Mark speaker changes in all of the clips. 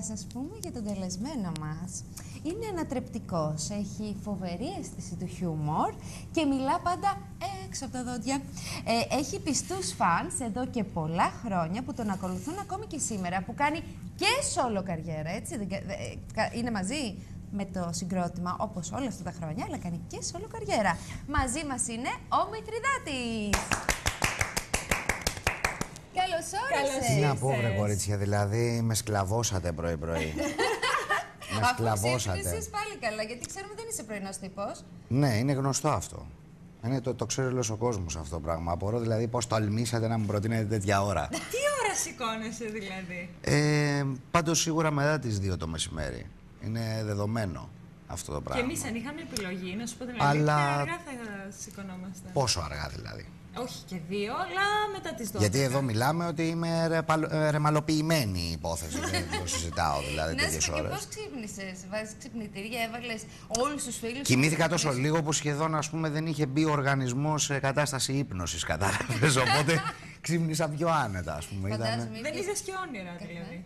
Speaker 1: θα σας πούμε για τον καλεσμένο μας. Είναι ανατρεπτικός, έχει φοβερή αίσθηση του χιούμορ και μιλά πάντα έξω από τα δόντια. Ε, έχει πιστούς φανς εδώ και πολλά χρόνια που τον ακολουθούν ακόμη και σήμερα, που κάνει και solo καριέρα, έτσι. δεν κα- ε, κα- Είναι μαζί με το συγκρότημα, όπως όλα αυτά τα χρόνια, αλλά κάνει και solo καριέρα. Μαζί μας είναι ο Μητριδάτης. Καλώς όρισες.
Speaker 2: Τι να πω,
Speaker 3: ήρθες.
Speaker 2: βρε κορίτσια, δηλαδή με σκλαβώσατε πρωί-πρωί. με
Speaker 1: Αφού
Speaker 2: σκλαβώσατε.
Speaker 1: ξύπνησες πάλι καλά, γιατί ξέρουμε δεν είσαι πρωινός τύπος.
Speaker 2: Ναι, είναι γνωστό αυτό. Είναι, το, το ξέρει όλος ο κόσμος αυτό το πράγμα. Απορώ δηλαδή πώς τολμήσατε να μου προτείνετε τέτοια ώρα.
Speaker 3: Τι ώρα σηκώνεσαι δηλαδή;
Speaker 2: ε, Πάντως σίγουρα μετά τις 2 το μεσημέρι. Είναι δεδομένο αυτό το
Speaker 3: Και
Speaker 2: πράγμα.
Speaker 3: εμεί αν είχαμε επιλογή, να σου πω δηλαδή,
Speaker 2: Αλλά-
Speaker 3: πιο αργά θα σηκωνόμαστε.
Speaker 2: Πόσο αργά δηλαδή.
Speaker 3: Όχι και δύο, αλλά μετά τις 12.
Speaker 2: Γιατί εδώ μιλάμε ότι είμαι ρεπαλ- ε, ρεμαλοποιημένη η υπόθεση. δεν το συζητάω δηλαδή
Speaker 1: Να σου
Speaker 2: τέτοιε
Speaker 1: πω και
Speaker 2: ώρες.
Speaker 1: πώς ξύπνησες. Βάζεις ξυπνητήρια, έβαλες όλους τους φίλους.
Speaker 2: Κοιμήθηκα
Speaker 1: σου.
Speaker 2: τόσο λίγο που σχεδόν ας πούμε, δεν είχε μπει ο οργανισμό σε κατάσταση ύπνωσης. Κατάλαβες. Οπότε ξύπνησα πιο άνετα, ας πούμε. Ήτανε-
Speaker 1: Φαντάζομαι.
Speaker 3: Δεν
Speaker 1: είχες-
Speaker 3: είδε και όνειρα δηλαδή.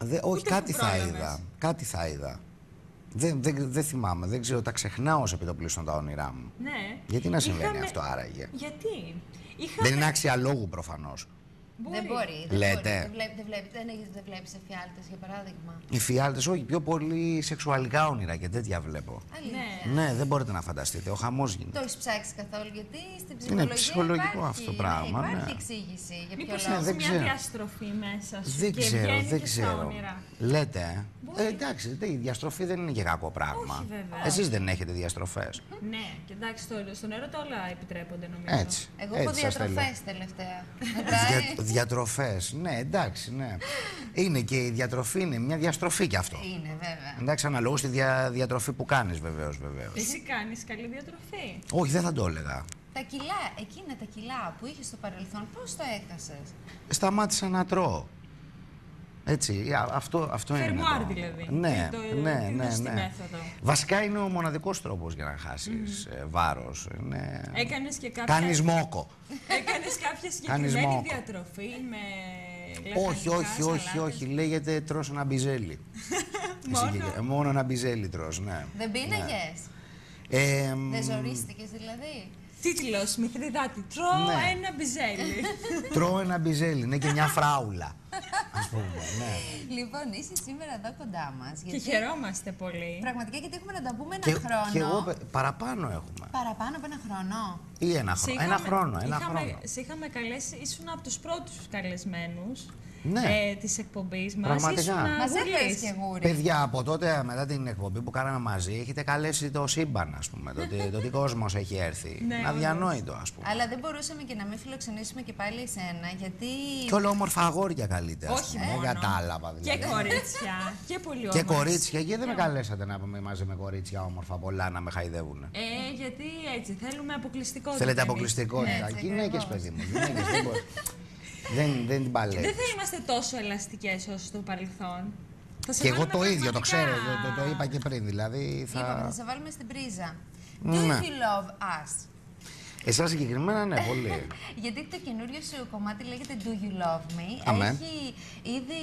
Speaker 2: Δε, όχι,
Speaker 3: Ούτε
Speaker 2: κάτι
Speaker 3: που
Speaker 2: θα
Speaker 3: πρόλαβες.
Speaker 2: είδα. Κάτι θα είδα. Δεν, δεν, δεν θυμάμαι, δεν ξέρω, τα ξεχνάω σε επιτοπλίστων τα όνειρά μου.
Speaker 3: Ναι.
Speaker 2: Γιατί να συμβαίνει
Speaker 3: Είχαμε-
Speaker 2: αυτό άραγε;
Speaker 3: Γιατί; Είχαμε...
Speaker 2: Δεν είναι άξια λόγου προφανώς.
Speaker 1: Δεν μπορεί. Δεν
Speaker 2: Λέτε.
Speaker 1: Μπορεί. Δεν, βλέπει, δεν, βλέπει, δεν, έχεις- δεν βλέπεις εφιάλτες, για παράδειγμα.
Speaker 2: Οι φιάλτε, όχι, πιο πολύ σεξουαλικά όνειρα και τέτοια βλέπω.
Speaker 1: Αλήθεια.
Speaker 3: Ναι.
Speaker 2: Ναι, δεν μπορείτε να φανταστείτε. Ο χαμός
Speaker 1: Το
Speaker 2: γίνεται.
Speaker 1: έχεις ψάξει καθόλου, γιατί στην ψυχολογία
Speaker 2: ψυχολογικό
Speaker 1: υπάρχει,
Speaker 2: αυτό το πράγμα,
Speaker 1: Ναι, υπάρχει
Speaker 2: ναι.
Speaker 1: εξήγηση για ποιο
Speaker 3: Μήπως
Speaker 1: λόγο.
Speaker 3: έχει
Speaker 2: δεν
Speaker 3: μια
Speaker 2: ξέρω.
Speaker 3: διαστροφή μέσα σου
Speaker 2: Δεν
Speaker 3: και
Speaker 2: ξέρω,
Speaker 3: βγαίνει
Speaker 2: δεν
Speaker 3: και στα
Speaker 2: ξέρω.
Speaker 3: όνειρα.
Speaker 2: Λέτε, ε;
Speaker 3: Μπορεί.
Speaker 2: ε. Εντάξει, δε, η διαστροφή δεν είναι και κακό πράγμα.
Speaker 3: Όχι, βέβαια.
Speaker 2: Εσείς δεν έχετε διαστροφές.
Speaker 3: Ναι, και εντάξει, στο, στον έρωτα όλα επιτρέπονται νομίζω.
Speaker 2: Έτσι.
Speaker 1: Εγώ έχω
Speaker 2: έτσι σας τα λέω.
Speaker 1: διατροφές τελευταία. Μετράει.
Speaker 2: Δια, διατροφές. Ναι, εντάξει, ναι. Είναι και η διατροφή, είναι μια διαστροφή κι αυτό.
Speaker 1: Είναι βέβαια.
Speaker 2: Εντάξει, αναλόγως στη δια, διατροφή που κάνεις βεβαίως, βεβαίως.
Speaker 3: Εσύ κάνεις καλή διατροφή.
Speaker 2: Όχι, δεν θα το έλεγα.
Speaker 1: Τα κιλά, εκείνα τα κιλά που είχες στο παρελθόν, πώς τα έχασες.
Speaker 2: Σταμάτησα να τρώω. Έτσι, α- αυτό, αυτό είναι.
Speaker 3: Φερμουάρ
Speaker 2: το-
Speaker 3: δηλαδή.
Speaker 2: Ναι,
Speaker 3: Το-
Speaker 2: ναι,
Speaker 3: τη
Speaker 2: ναι,
Speaker 3: γνωστή
Speaker 2: ναι.
Speaker 3: μέθοδο.
Speaker 2: Βασικά είναι ο μοναδικός τρόπος για να χάσεις ε, βάρος. Είναι...
Speaker 3: Έκανες και κάποια...
Speaker 2: Κάνεις μόκο.
Speaker 3: Έκανες κάποια
Speaker 2: Κάνεις
Speaker 3: συγκεκριμένη
Speaker 2: μόκο.
Speaker 3: διατροφή με
Speaker 2: όχι, όχι, όχι, όχι. Λέγεται τρως ένα μπιζέλι.
Speaker 3: Μόνο;
Speaker 2: Συγκεκρι- Μόνο ένα μπιζέλι τρως, ναι.
Speaker 1: Δεν πίναγες;
Speaker 2: Ε, μ,
Speaker 1: Δεν ζορίστηκες δηλαδή;
Speaker 3: Τίτλος, Μηθριδάτη, τρώω
Speaker 2: Ναι.
Speaker 3: ένα μπιζέλι.
Speaker 2: τρώω ένα μπιζέλι, είναι και μια φράουλα. Ας πούμε, ναι.
Speaker 1: Λοιπόν, είσαι σήμερα εδώ κοντά μας.
Speaker 3: και
Speaker 1: Γιατί...
Speaker 3: χαιρόμαστε πολύ.
Speaker 1: Πραγματικά γιατί έχουμε να τα πούμε ένα
Speaker 2: Και,
Speaker 1: χρόνο.
Speaker 2: και εγώ πε- παραπάνω έχουμε.
Speaker 1: Παραπάνω από ένα χρόνο.
Speaker 2: Ή ένα
Speaker 3: Σε
Speaker 2: χρόνο.
Speaker 3: είχαμε-
Speaker 2: Ένα χρόνο, ένα
Speaker 3: είχαμε,
Speaker 2: χρόνο.
Speaker 3: Σε είχαμε καλέσει, ήσουν από τους πρώτους καλεσμένους
Speaker 2: Ναι.
Speaker 3: ε, της εκπομπής μας.
Speaker 2: Πραγματικά.
Speaker 3: Ήσουν
Speaker 1: Μας
Speaker 3: γουρλής.
Speaker 1: έφερες και γούρι.
Speaker 2: Παιδιά, από τότε μετά την εκπομπή που κάναμε μαζί, έχετε καλέσει το σύμπαν, ας πούμε. το, τι- το τι κόσμος έχει έρθει.
Speaker 3: Ναι,
Speaker 2: Είναι αδιανόητο, ας πούμε.
Speaker 1: Αλλά δεν μπορούσαμε και να μην φιλοξενήσουμε και πάλι εσένα, γιατί.
Speaker 2: Και όλα όμορφα αγόρια καλείτε, ας
Speaker 3: Όχι
Speaker 2: πούμε.
Speaker 3: μόνο.
Speaker 2: Για τα άλλα,
Speaker 3: Και
Speaker 2: δηλαδή.
Speaker 3: κορίτσια. και πολύ
Speaker 2: Και
Speaker 3: όμορφες.
Speaker 2: κορίτσια, γιατί δεν με καλέσατε να πούμε μαζί με κορίτσια όμορφα πολλά να με χαϊδεύουν.
Speaker 3: Ε, γιατί έτσι, θέλουμε αποκλειστικότητα.
Speaker 2: Θέλετε
Speaker 3: εμείς.
Speaker 2: αποκλειστικότητα.
Speaker 1: Έτσι,
Speaker 2: Γυναίκες,
Speaker 1: ακριβώς.
Speaker 2: παιδί μου. Γυναίκες, δεν, μπορεί. δεν, δεν την παλεύεις.
Speaker 3: Δεν θα είμαστε τόσο ελαστικές όσο στο παρελθόν. Θα σε
Speaker 2: Και εγώ
Speaker 3: βάλουμε
Speaker 2: το ίδιο, το
Speaker 3: πραγματικά-
Speaker 2: ξέρω, το, το είπα και πριν. Δηλαδή
Speaker 1: Είπαμε, θα
Speaker 2: θα.
Speaker 1: σε βάλουμε στην πρίζα. Do
Speaker 2: Ναι.
Speaker 1: you love us?
Speaker 2: Εσάς συγκεκριμένα, ναι, πολύ.
Speaker 1: Γιατί το καινούριο σου κομμάτι λέγεται Do You Love Me.
Speaker 2: Αμέ.
Speaker 1: Έχει ήδη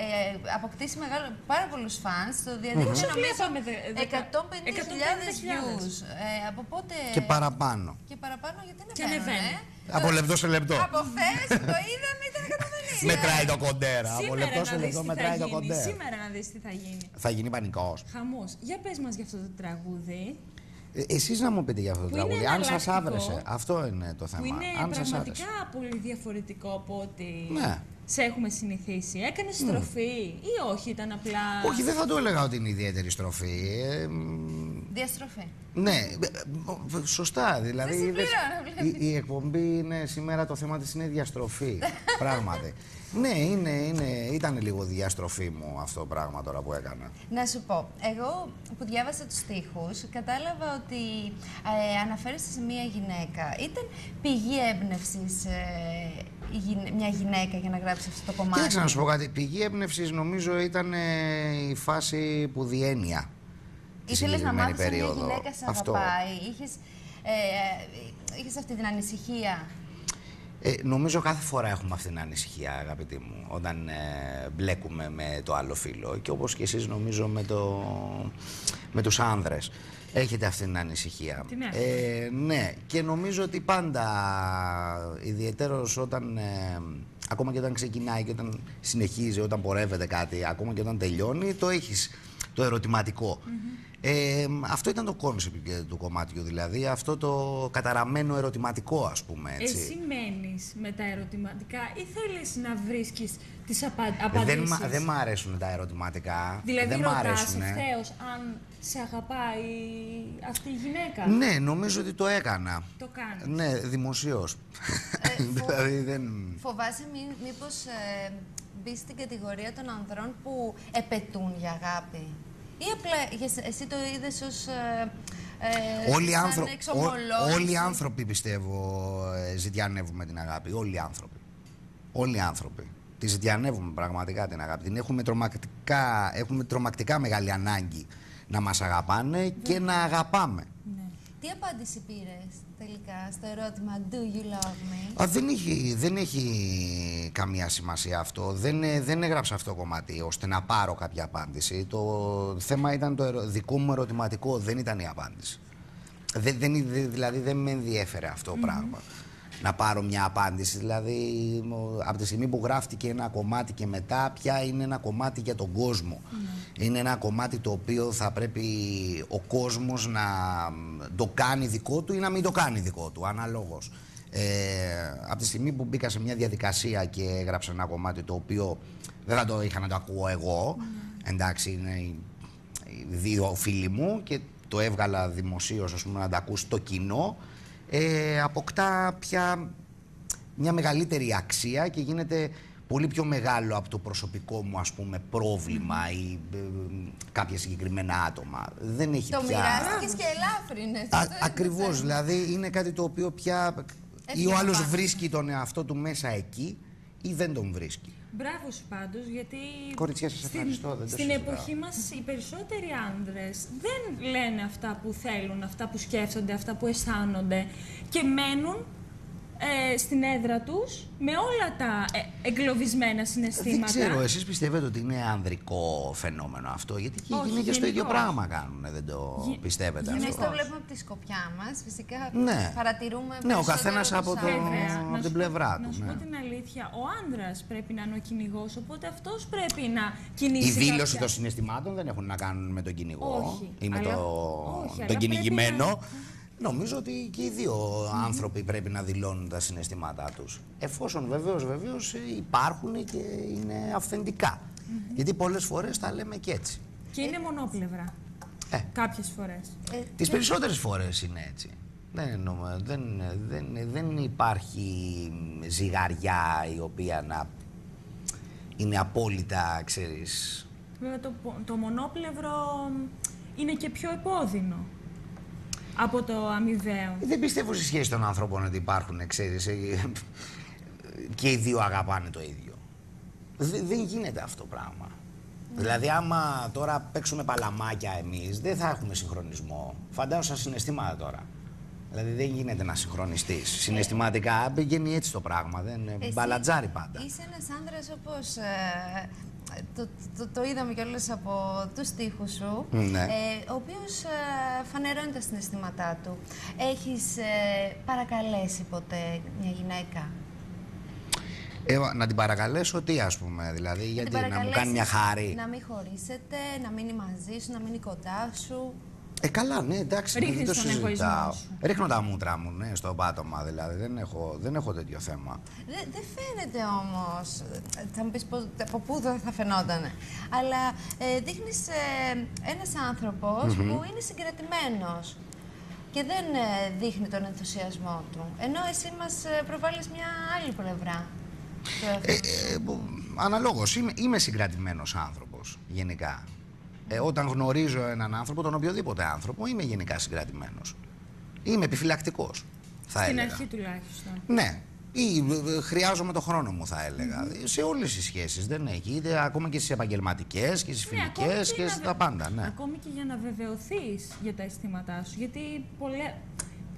Speaker 1: ε, αποκτήσει μεγάλο, πάρα πολλούς φανς. Στο διαδίκτυο
Speaker 3: Πόσο
Speaker 1: νομίζω
Speaker 3: βλέπαμε, δε- δεκα-
Speaker 1: 150.000 views. Ε, από πότε...
Speaker 2: και παραπάνω.
Speaker 1: Και παραπάνω γιατί είναι
Speaker 3: Και ανεβαίνει.
Speaker 2: Από λεπτό σε λεπτό.
Speaker 1: Από χθες το είδαμε ήταν 150.
Speaker 2: Μετράει το κοντέρα. Από
Speaker 3: Σήμερα
Speaker 2: λεπτό σε
Speaker 3: να δεις
Speaker 2: λεπτό
Speaker 3: τι θα
Speaker 2: μετράει το
Speaker 3: γίνει.
Speaker 2: κοντέρα.
Speaker 3: Σήμερα να δεις τι θα γίνει.
Speaker 2: Θα γίνει πανικός.
Speaker 3: Χαμός. Για πες μας για αυτό το τραγούδι.
Speaker 2: Εσείς να μου πείτε για αυτό το
Speaker 3: Που είναι
Speaker 2: τραγούδι. Αν σας
Speaker 3: εναλλακτικό.
Speaker 2: άβρεσε. Αυτό είναι το θέμα.
Speaker 3: Που είναι
Speaker 2: Αν σας
Speaker 3: πραγματικά
Speaker 2: άρεσε.
Speaker 3: πολύ διαφορετικό από ό,τι
Speaker 2: Ναι.
Speaker 3: σε έχουμε συνηθίσει. Έκανε στροφή ή όχι, ήταν απλά.
Speaker 2: Όχι, δεν θα το έλεγα ότι είναι ιδιαίτερη στροφή. Ε, μ,
Speaker 1: Διαστροφή.
Speaker 2: ναι, ε, ε, σωστά. Δηλαδή,
Speaker 1: Δεν
Speaker 2: είδες,
Speaker 1: συμπληρώνω,
Speaker 2: η, η εκπομπή είναι σήμερα το θέμα της είναι διαστροφή. πράγματι. Ναι, είναι, είναι, ήταν λίγο διαστροφή μου αυτό το πράγμα τώρα που έκανα.
Speaker 1: Να σου πω, εγώ που διάβασα τους στίχους, κατάλαβα ότι ε, αναφέρεσαι σε μία γυναίκα. Ήταν πηγή έμπνευσης ε, η γυ- μια γυναίκα για να γράψει αυτό το κομμάτι;
Speaker 2: Κοίταξε να σου πω κάτι. Πηγή έμπνευσης νομίζω ήταν ε, η φάση που διένεια. τη
Speaker 1: Ήθελες να
Speaker 2: συγκεκριμένη
Speaker 1: μάθεις αν μια
Speaker 2: περίοδο.
Speaker 1: γυναίκα σε
Speaker 2: Αυτό.
Speaker 1: αγαπάει; Είχες, ε, ε, είχες αυτή την ανησυχία;
Speaker 2: Ε, νομίζω κάθε φορά έχουμε αυτήν την ανησυχία, αγαπητοί μου, όταν ε, μπλέκουμε με το άλλο φίλο. Και όπως και εσείς νομίζω με, το, με τους άνδρες. Έχετε αυτήν την ανησυχία.
Speaker 3: Την έχω.
Speaker 2: Ε, ναι, και νομίζω ότι πάντα, ιδιαιτέρως όταν, ε, ακόμα και όταν ξεκινάει και όταν συνεχίζει, όταν πορεύεται κάτι, ακόμα και όταν τελειώνει, το έχεις το ερωτηματικό Ε, αυτό ήταν το concept και του κομματιού, δηλαδή αυτό το καταραμένο ερωτηματικό, ας πούμε, έτσι.
Speaker 3: Εσύ μένεις με τα ερωτηματικά ή θέλεις να βρίσκεις τις απα...
Speaker 2: Ε,
Speaker 3: απαντήσεις;
Speaker 2: δεν, μ' δεν μ' αρέσουν τα ερωτηματικά.
Speaker 3: Δηλαδή
Speaker 2: δεν μ'
Speaker 3: ρωτάς
Speaker 2: αρέσουν.
Speaker 3: ευθέως αν σε αγαπάει αυτή η γυναίκα;
Speaker 2: Ναι, νομίζω ότι το έκανα.
Speaker 3: Το κάνεις;
Speaker 2: Ναι, δημοσίως.
Speaker 1: Ε, φο-
Speaker 2: δηλαδή δεν...
Speaker 1: Φοβάσαι μη, μήπως ε, μπεις στην κατηγορία των ανδρών που επαιτούν για αγάπη; Ή απλά για σε- εσύ το είδες ως ε, ε,
Speaker 2: Όλοι οι,
Speaker 1: σαν
Speaker 2: άνθρω...
Speaker 1: εξομολόγηση;
Speaker 2: ό- όλοι οι άνθρωποι πιστεύω ε, ζητιανεύουμε την αγάπη. Όλοι οι άνθρωποι. Όλοι οι άνθρωποι. Τη ζητιανεύουμε πραγματικά την αγάπη. Την έχουμε τρομακτικά, έχουμε τρομακτικά μεγάλη ανάγκη να μας αγαπάνε και να αγαπάμε.
Speaker 3: Ναι.
Speaker 1: Τι απάντηση πήρες; Τελικά στο ερώτημα Do you love me?
Speaker 2: Α, δεν, έχει, δεν έχει καμία σημασία αυτό. Δεν, ε, δεν έγραψα αυτό το κομμάτι ώστε να πάρω κάποια απάντηση. Το θέμα ήταν το ερω- δικό μου ερωτηματικό, δεν ήταν η απάντηση. Δεν, δεν, είναι- δηλαδή δεν με ενδιέφερε αυτό το πράγμα. Να πάρω μια απάντηση. Δηλαδή, μ, από τη στιγμή που γράφτηκε ένα κομμάτι και μετά, πια είναι ένα κομμάτι για τον κόσμο. Είναι ένα κομμάτι το οποίο θα πρέπει ο κόσμος να μ, το κάνει δικό του ή να μην το κάνει δικό του, αναλόγως. Ε, από τη στιγμή που μπήκα σε μια διαδικασία και έγραψα ένα κομμάτι το οποίο δεν θα το είχα να το ακούω εγώ, εντάξει, είναι οι- οι δύο φίλοι μου και το έβγαλα δημοσίως ας πούμε, να τα ακούσει το κοινό, ε, αποκτά πια μια μεγαλύτερη αξία και γίνεται πολύ πιο μεγάλο από το προσωπικό μου ας πούμε πρόβλημα ή ε, κάποια συγκεκριμένα άτομα. Δεν έχει
Speaker 1: Το
Speaker 2: πια...
Speaker 1: μοιράστηκες και ελάφρυνες.
Speaker 2: Α,
Speaker 1: Αυτό είναι το
Speaker 2: ακριβώς,
Speaker 1: θέμα.
Speaker 2: δηλαδή είναι κάτι το οποίο πια ή
Speaker 1: Έφυγε
Speaker 2: ο άλλος
Speaker 1: πάνω.
Speaker 2: βρίσκει τον εαυτό του μέσα εκεί ή δεν τον βρίσκει.
Speaker 3: Μπράβο σου πάντως, γιατί
Speaker 2: Κοριτσιά, σας
Speaker 3: στην,
Speaker 2: ευχαριστώ, δεν το
Speaker 3: στην
Speaker 2: συζητάω.
Speaker 3: εποχή μας οι περισσότεροι άνδρες δεν λένε αυτά που θέλουν, αυτά που σκέφτονται, αυτά που αισθάνονται και μένουν ε, στην έδρα τους με όλα τα ε, εγκλωβισμένα
Speaker 2: Δεν
Speaker 3: συναισθήματα.
Speaker 2: ξέρω, εσείς πιστεύετε ότι είναι ανδρικό φαινόμενο αυτό, γιατί και οι
Speaker 3: Όχι,
Speaker 2: γυναίκες το ίδιο
Speaker 3: γενικώς.
Speaker 2: πράγμα κάνουν, δεν το
Speaker 3: Γι-
Speaker 2: πιστεύετε
Speaker 1: Εμείς
Speaker 2: αυτό;
Speaker 1: το βλέπουμε από τη σκοπιά μας. Φυσικά
Speaker 2: Ναι.
Speaker 1: παρατηρούμε
Speaker 2: Ναι, ο
Speaker 1: περισσότερο
Speaker 2: καθένας από
Speaker 1: τους
Speaker 2: το-
Speaker 1: άντρες.
Speaker 3: Βέβαια,
Speaker 2: από
Speaker 3: να
Speaker 2: την
Speaker 3: σου
Speaker 2: πλευρά
Speaker 3: πω,
Speaker 2: του,
Speaker 3: Να σου
Speaker 2: ναι.
Speaker 3: πω την αλήθεια, ο άνδρας πρέπει να είναι ο κυνηγός, οπότε αυτός πρέπει να κυνηγήσει.
Speaker 2: Η δήλωση
Speaker 3: κάποια-
Speaker 2: των συναισθημάτων δεν έχουν να κάνουν με τον κυνηγό
Speaker 3: Όχι,
Speaker 2: ή με
Speaker 3: αλλά-
Speaker 2: το,
Speaker 3: όχι, αλλά
Speaker 2: τον
Speaker 3: πρέπει
Speaker 2: κυνηγημένο.
Speaker 3: να-
Speaker 2: Νομίζω ότι και οι δύο άνθρωποι πρέπει να δηλώνουν τα συναισθήματά τους. Εφόσον βεβαίως, βεβαίως ε, υπάρχουν και είναι αυθεντικά. Γιατί πολλές φορές τα λέμε και έτσι.
Speaker 3: Και είναι μονόπλευρα.
Speaker 2: Ε.
Speaker 3: Κάποιες φορές.
Speaker 1: Ε,
Speaker 2: Τις περισσότερες φορές είναι έτσι. Δεν, νομ- δεν, δεν, δεν υπάρχει ζυγαριά η οποία να είναι απόλυτα, ξέρεις...
Speaker 3: Βέβαια το, πο- το μονόπλευρο είναι και πιο επώδυνο από το αμοιβαίο.
Speaker 2: Δεν πιστεύω στη σχέση των ανθρώπων ότι υπάρχουν, ξέρεις, ε, και οι δύο αγαπάνε το ίδιο. Δε- δεν γίνεται αυτό το πράγμα. Δηλαδή, άμα τώρα παίξουμε παλαμάκια εμείς, δεν θα έχουμε συγχρονισμό. Φαντάζομαι σαν συναισθήματα τώρα. Δηλαδή, δεν γίνεται να συγχρονιστείς. Συναισθηματικά πηγαίνει έτσι το πράγμα. Δεν
Speaker 1: Εσύ
Speaker 2: μπαλατζάρι πάντα.
Speaker 1: Είσαι ένας άνδρας όπως ε, το, το, το είδαμε κιόλας από τους στίχους σου,
Speaker 2: Ναι.
Speaker 1: ε, ο οποίος ε, φανερώνει τα συναισθήματά του. Έχεις ε, παρακαλέσει ποτέ μια γυναίκα;
Speaker 2: Ε, να την παρακαλέσω τι, ας πούμε, δηλαδή,
Speaker 1: την
Speaker 2: γιατί να μου κάνει
Speaker 1: παρακαλέσεις
Speaker 2: μια χάρη.
Speaker 1: Να μην χωρίσετε, να μείνει μαζί σου, να μείνει κοντά σου.
Speaker 2: Ε, καλά, ναι, εντάξει,
Speaker 3: Ρίχνεις
Speaker 2: δεν το
Speaker 3: τον
Speaker 2: συζητάω.
Speaker 3: εγωισμό σου.
Speaker 2: Ρίχνω τα μούτρα μου, ναι, στο πάτωμα, δηλαδή, δεν έχω, δεν έχω τέτοιο θέμα.
Speaker 1: Δεν δεν φαίνεται όμως, ε, θα μου πεις πώς, από πού δεν θα φαινόταν, αλλά ε, δείχνεις ε, ένας άνθρωπος που είναι συγκρατημένος και δεν ε, δείχνει τον ενθουσιασμό του. Ενώ εσύ μας ε, προβάλλεις μια άλλη πλευρά. του εαυτού σου.
Speaker 2: Ε, που- αναλόγως, είμαι, είμαι συγκρατημένος άνθρωπος, γενικά. Ε, όταν γνωρίζω έναν άνθρωπο, τον οποιοδήποτε άνθρωπο, είμαι γενικά συγκρατημένος. Είμαι επιφυλακτικός, θα
Speaker 3: Στην
Speaker 2: έλεγα.
Speaker 3: αρχή τουλάχιστον.
Speaker 2: Ναι. Ή ε, ε, χρειάζομαι το χρόνο μου, θα έλεγα. Σε όλες τις σχέσεις δεν έχει. Είτε ακόμα και στις επαγγελματικές και στις
Speaker 3: Ναι, ακόμη
Speaker 2: φιλικές και
Speaker 3: να
Speaker 2: στα
Speaker 3: βε-
Speaker 2: πάντα, ναι.
Speaker 3: Ακόμη και για να βεβαιωθείς για τα αισθήματά σου. Γιατί πολλέ,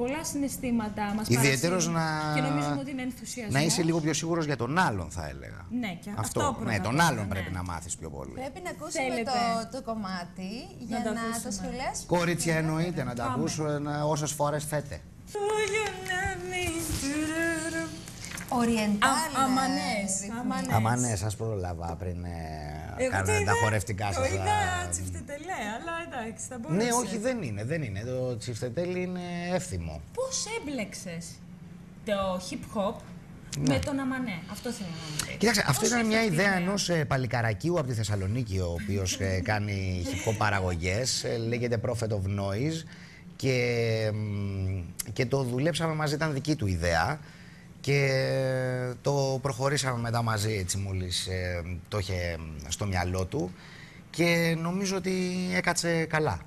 Speaker 3: πολλά συναισθήματα μας
Speaker 2: Ιδιαίτερος να...
Speaker 3: Και νομίζουμε ότι είναι ενθουσιασμός.
Speaker 2: Να είσαι λίγο πιο σίγουρος για τον άλλον, θα έλεγα.
Speaker 3: Ναι, και
Speaker 2: αυτό.
Speaker 3: αυτό πρώτα
Speaker 2: ναι,
Speaker 3: απ'
Speaker 2: τον
Speaker 3: όλα,
Speaker 2: άλλον
Speaker 3: ναι.
Speaker 2: πρέπει να μάθεις πιο πολύ.
Speaker 1: Πρέπει να ακούσουμε
Speaker 3: Θέλετε.
Speaker 1: το, το κομμάτι για
Speaker 3: το
Speaker 1: να, το
Speaker 3: ακούσουμε.
Speaker 1: σχολιάσουμε.
Speaker 2: Κορίτσια εννοείται να τα
Speaker 3: Πάμε.
Speaker 2: ακούσω όσες φορές θέτε.
Speaker 1: Οριεντάλ.
Speaker 3: Α- αμανές,
Speaker 1: ρυθμοί.
Speaker 3: αμανές.
Speaker 2: Αμά ναι, σας πρόλαβα πριν ε,
Speaker 3: Εγώ το
Speaker 2: κάνετε τα
Speaker 3: είδα-
Speaker 2: χορευτικά
Speaker 3: Το
Speaker 2: σας.
Speaker 3: είδα
Speaker 2: α,
Speaker 3: τσιφτετελέ, αλλά εντάξει, θα μπορούσε.
Speaker 2: Ναι, όχι δεν είναι, δεν είναι. Το τσιφτετέλι είναι εύθυμο.
Speaker 3: Πώς έμπλεξες το hip hop με τον αμανέ; Αυτό θέλω να μου πεις.
Speaker 2: Κοίταξε, αυτό
Speaker 3: Πώς
Speaker 2: ήταν μια
Speaker 3: ήρθε αυτή η
Speaker 2: ιδέα;
Speaker 3: ιδέα;
Speaker 2: ενός ε, παλικαρακίου από τη Θεσσαλονίκη, ο οποίος κάνει hip hop παραγωγέ. λέγεται Prophet of Noise. Και, μ, και το δουλέψαμε μαζί, ήταν δική του ιδέα. Και το προχωρήσαμε μετά μαζί, έτσι μόλις ε, το είχε στο μυαλό του. Και νομίζω ότι έκατσε καλά.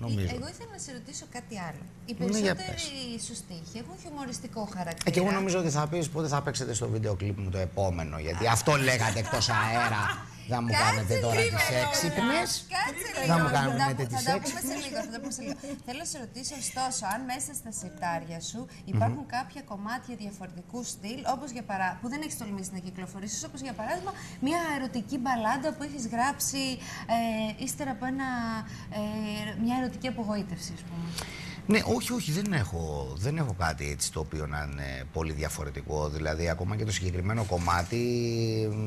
Speaker 2: Νομίζω.
Speaker 1: Εγώ ήθελα να σε ρωτήσω κάτι άλλο. Οι
Speaker 2: Ναι, για
Speaker 1: περισσότεροι σου στίχοι έχουν χιουμοριστικό χαρακτήρα.
Speaker 2: Ε, και εγώ νομίζω ότι θα πεις πότε θα παίξετε στο βίντεο κλιπ μου το επόμενο. Γιατί αυτό λέγατε εκτός αέρα. Θα μου κάνετε τώρα
Speaker 1: λίγο
Speaker 2: τις
Speaker 1: τώρα.
Speaker 2: έξυπνες.
Speaker 1: Κάτσε
Speaker 2: Θα
Speaker 1: λίγο.
Speaker 2: μου κάνετε
Speaker 1: Θα τα-
Speaker 2: τις
Speaker 1: Θα τα πούμε
Speaker 2: έξυπνες.
Speaker 1: σε λίγο. Θα τα πούμε σε λίγο. Θέλω να σε ρωτήσω ωστόσο αν μέσα στα σιρτάρια σου υπάρχουν κάποια κομμάτια διαφορετικού στυλ, όπως για παρά... που δεν έχεις τολμήσει να κυκλοφορήσεις, όπως για παράδειγμα μια ερωτική μπαλάντα που έχεις γράψει ε, ύστερα από ένα, ε, μια ερωτική απογοήτευση, ας πούμε.
Speaker 2: Ναι, όχι, όχι, δεν έχω, δεν έχω κάτι έτσι το οποίο να είναι πολύ διαφορετικό. Δηλαδή, ακόμα και το συγκεκριμένο κομμάτι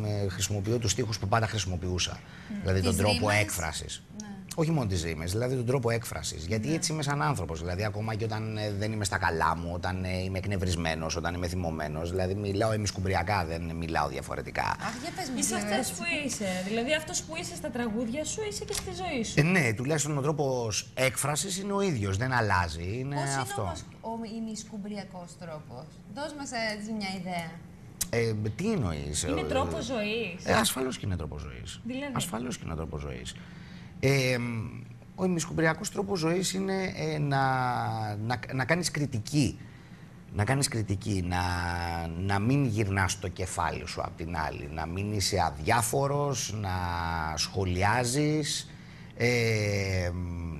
Speaker 2: ε, χρησιμοποιώ τους στίχους που πάντα χρησιμοποιούσα. Δηλαδή, τον
Speaker 1: Τις
Speaker 2: τρόπο
Speaker 1: ρήμες.
Speaker 2: Έκφρασης. Όχι μόνο τις ρήμες, δηλαδή τον τρόπο έκφρασης. Γιατί έτσι είμαι σαν άνθρωπος. Δηλαδή, ακόμα και όταν ε, δεν είμαι στα καλά μου, όταν ε, είμαι εκνευρισμένος, όταν είμαι θυμωμένος. Δηλαδή, μιλάω εμισκουμπριακά, δεν μιλάω διαφορετικά.
Speaker 1: Αχ, για πες μου
Speaker 3: Είσαι
Speaker 1: λίγο.
Speaker 3: αυτός που είσαι. Δηλαδή αυτός που είσαι στα τραγούδια σου, είσαι και στη ζωή σου.
Speaker 2: Ε, ναι, τουλάχιστον ο τρόπος έκφρασης είναι ο ίδιος, δεν αλλάζει. Είναι
Speaker 1: Πώς είναι
Speaker 2: αυτό.
Speaker 1: όμως ο ημισκουμπριακός τρόπος; Δώσ' μας έτσι μια ιδέα.
Speaker 2: Ε, τι εννοείς.
Speaker 3: Είναι τρόπο ζωής.
Speaker 2: Ε, ασφαλώς και είναι τρόπο ζωής.
Speaker 3: Δηλαδή;
Speaker 2: Ασφαλώς και είναι τρόπο ζωής. Ε, ο ημισκουμπριακός τρόπος ζωής είναι ε, να, να, να κάνεις κριτική. Να κάνεις κριτική, να, να μην γυρνάς το κεφάλι σου απ' την άλλη, να μην είσαι αδιάφορος, να σχολιάζεις, ε,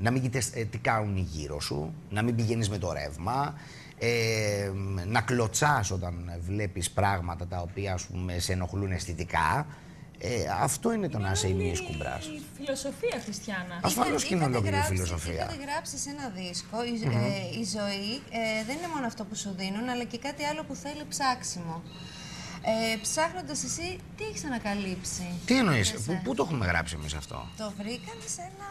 Speaker 2: να μην κοιτάς ε, τι κάνουν οι γύρω σου, να μην πηγαίνεις με το ρεύμα, ε, να κλωτσάς όταν βλέπεις πράγματα τα οποία ας πούμε, σε ενοχλούν αισθητικά. Ε, αυτό είναι το να είσαι
Speaker 3: όλη
Speaker 2: ημισκουμπράς.
Speaker 3: Η φιλοσοφία χριστιανά.
Speaker 2: Ασφαλώς και είναι
Speaker 1: Είχατε
Speaker 2: ολόκληρη
Speaker 1: γράψει-
Speaker 2: φιλοσοφία.
Speaker 1: Είχατε γράψεις σε ένα δίσκο, η, ε, η ζωή ε, δεν είναι μόνο αυτό που σου δίνουν, αλλά και κάτι άλλο που θέλει ψάξιμο. Ε, Ψάχνοντας εσύ, τι έχεις ανακαλύψει;
Speaker 2: Τι εννοείς,
Speaker 1: Εσέ.
Speaker 2: πού, πού το έχουμε γράψει εμείς αυτό;
Speaker 1: Το βρήκαν σε ένα.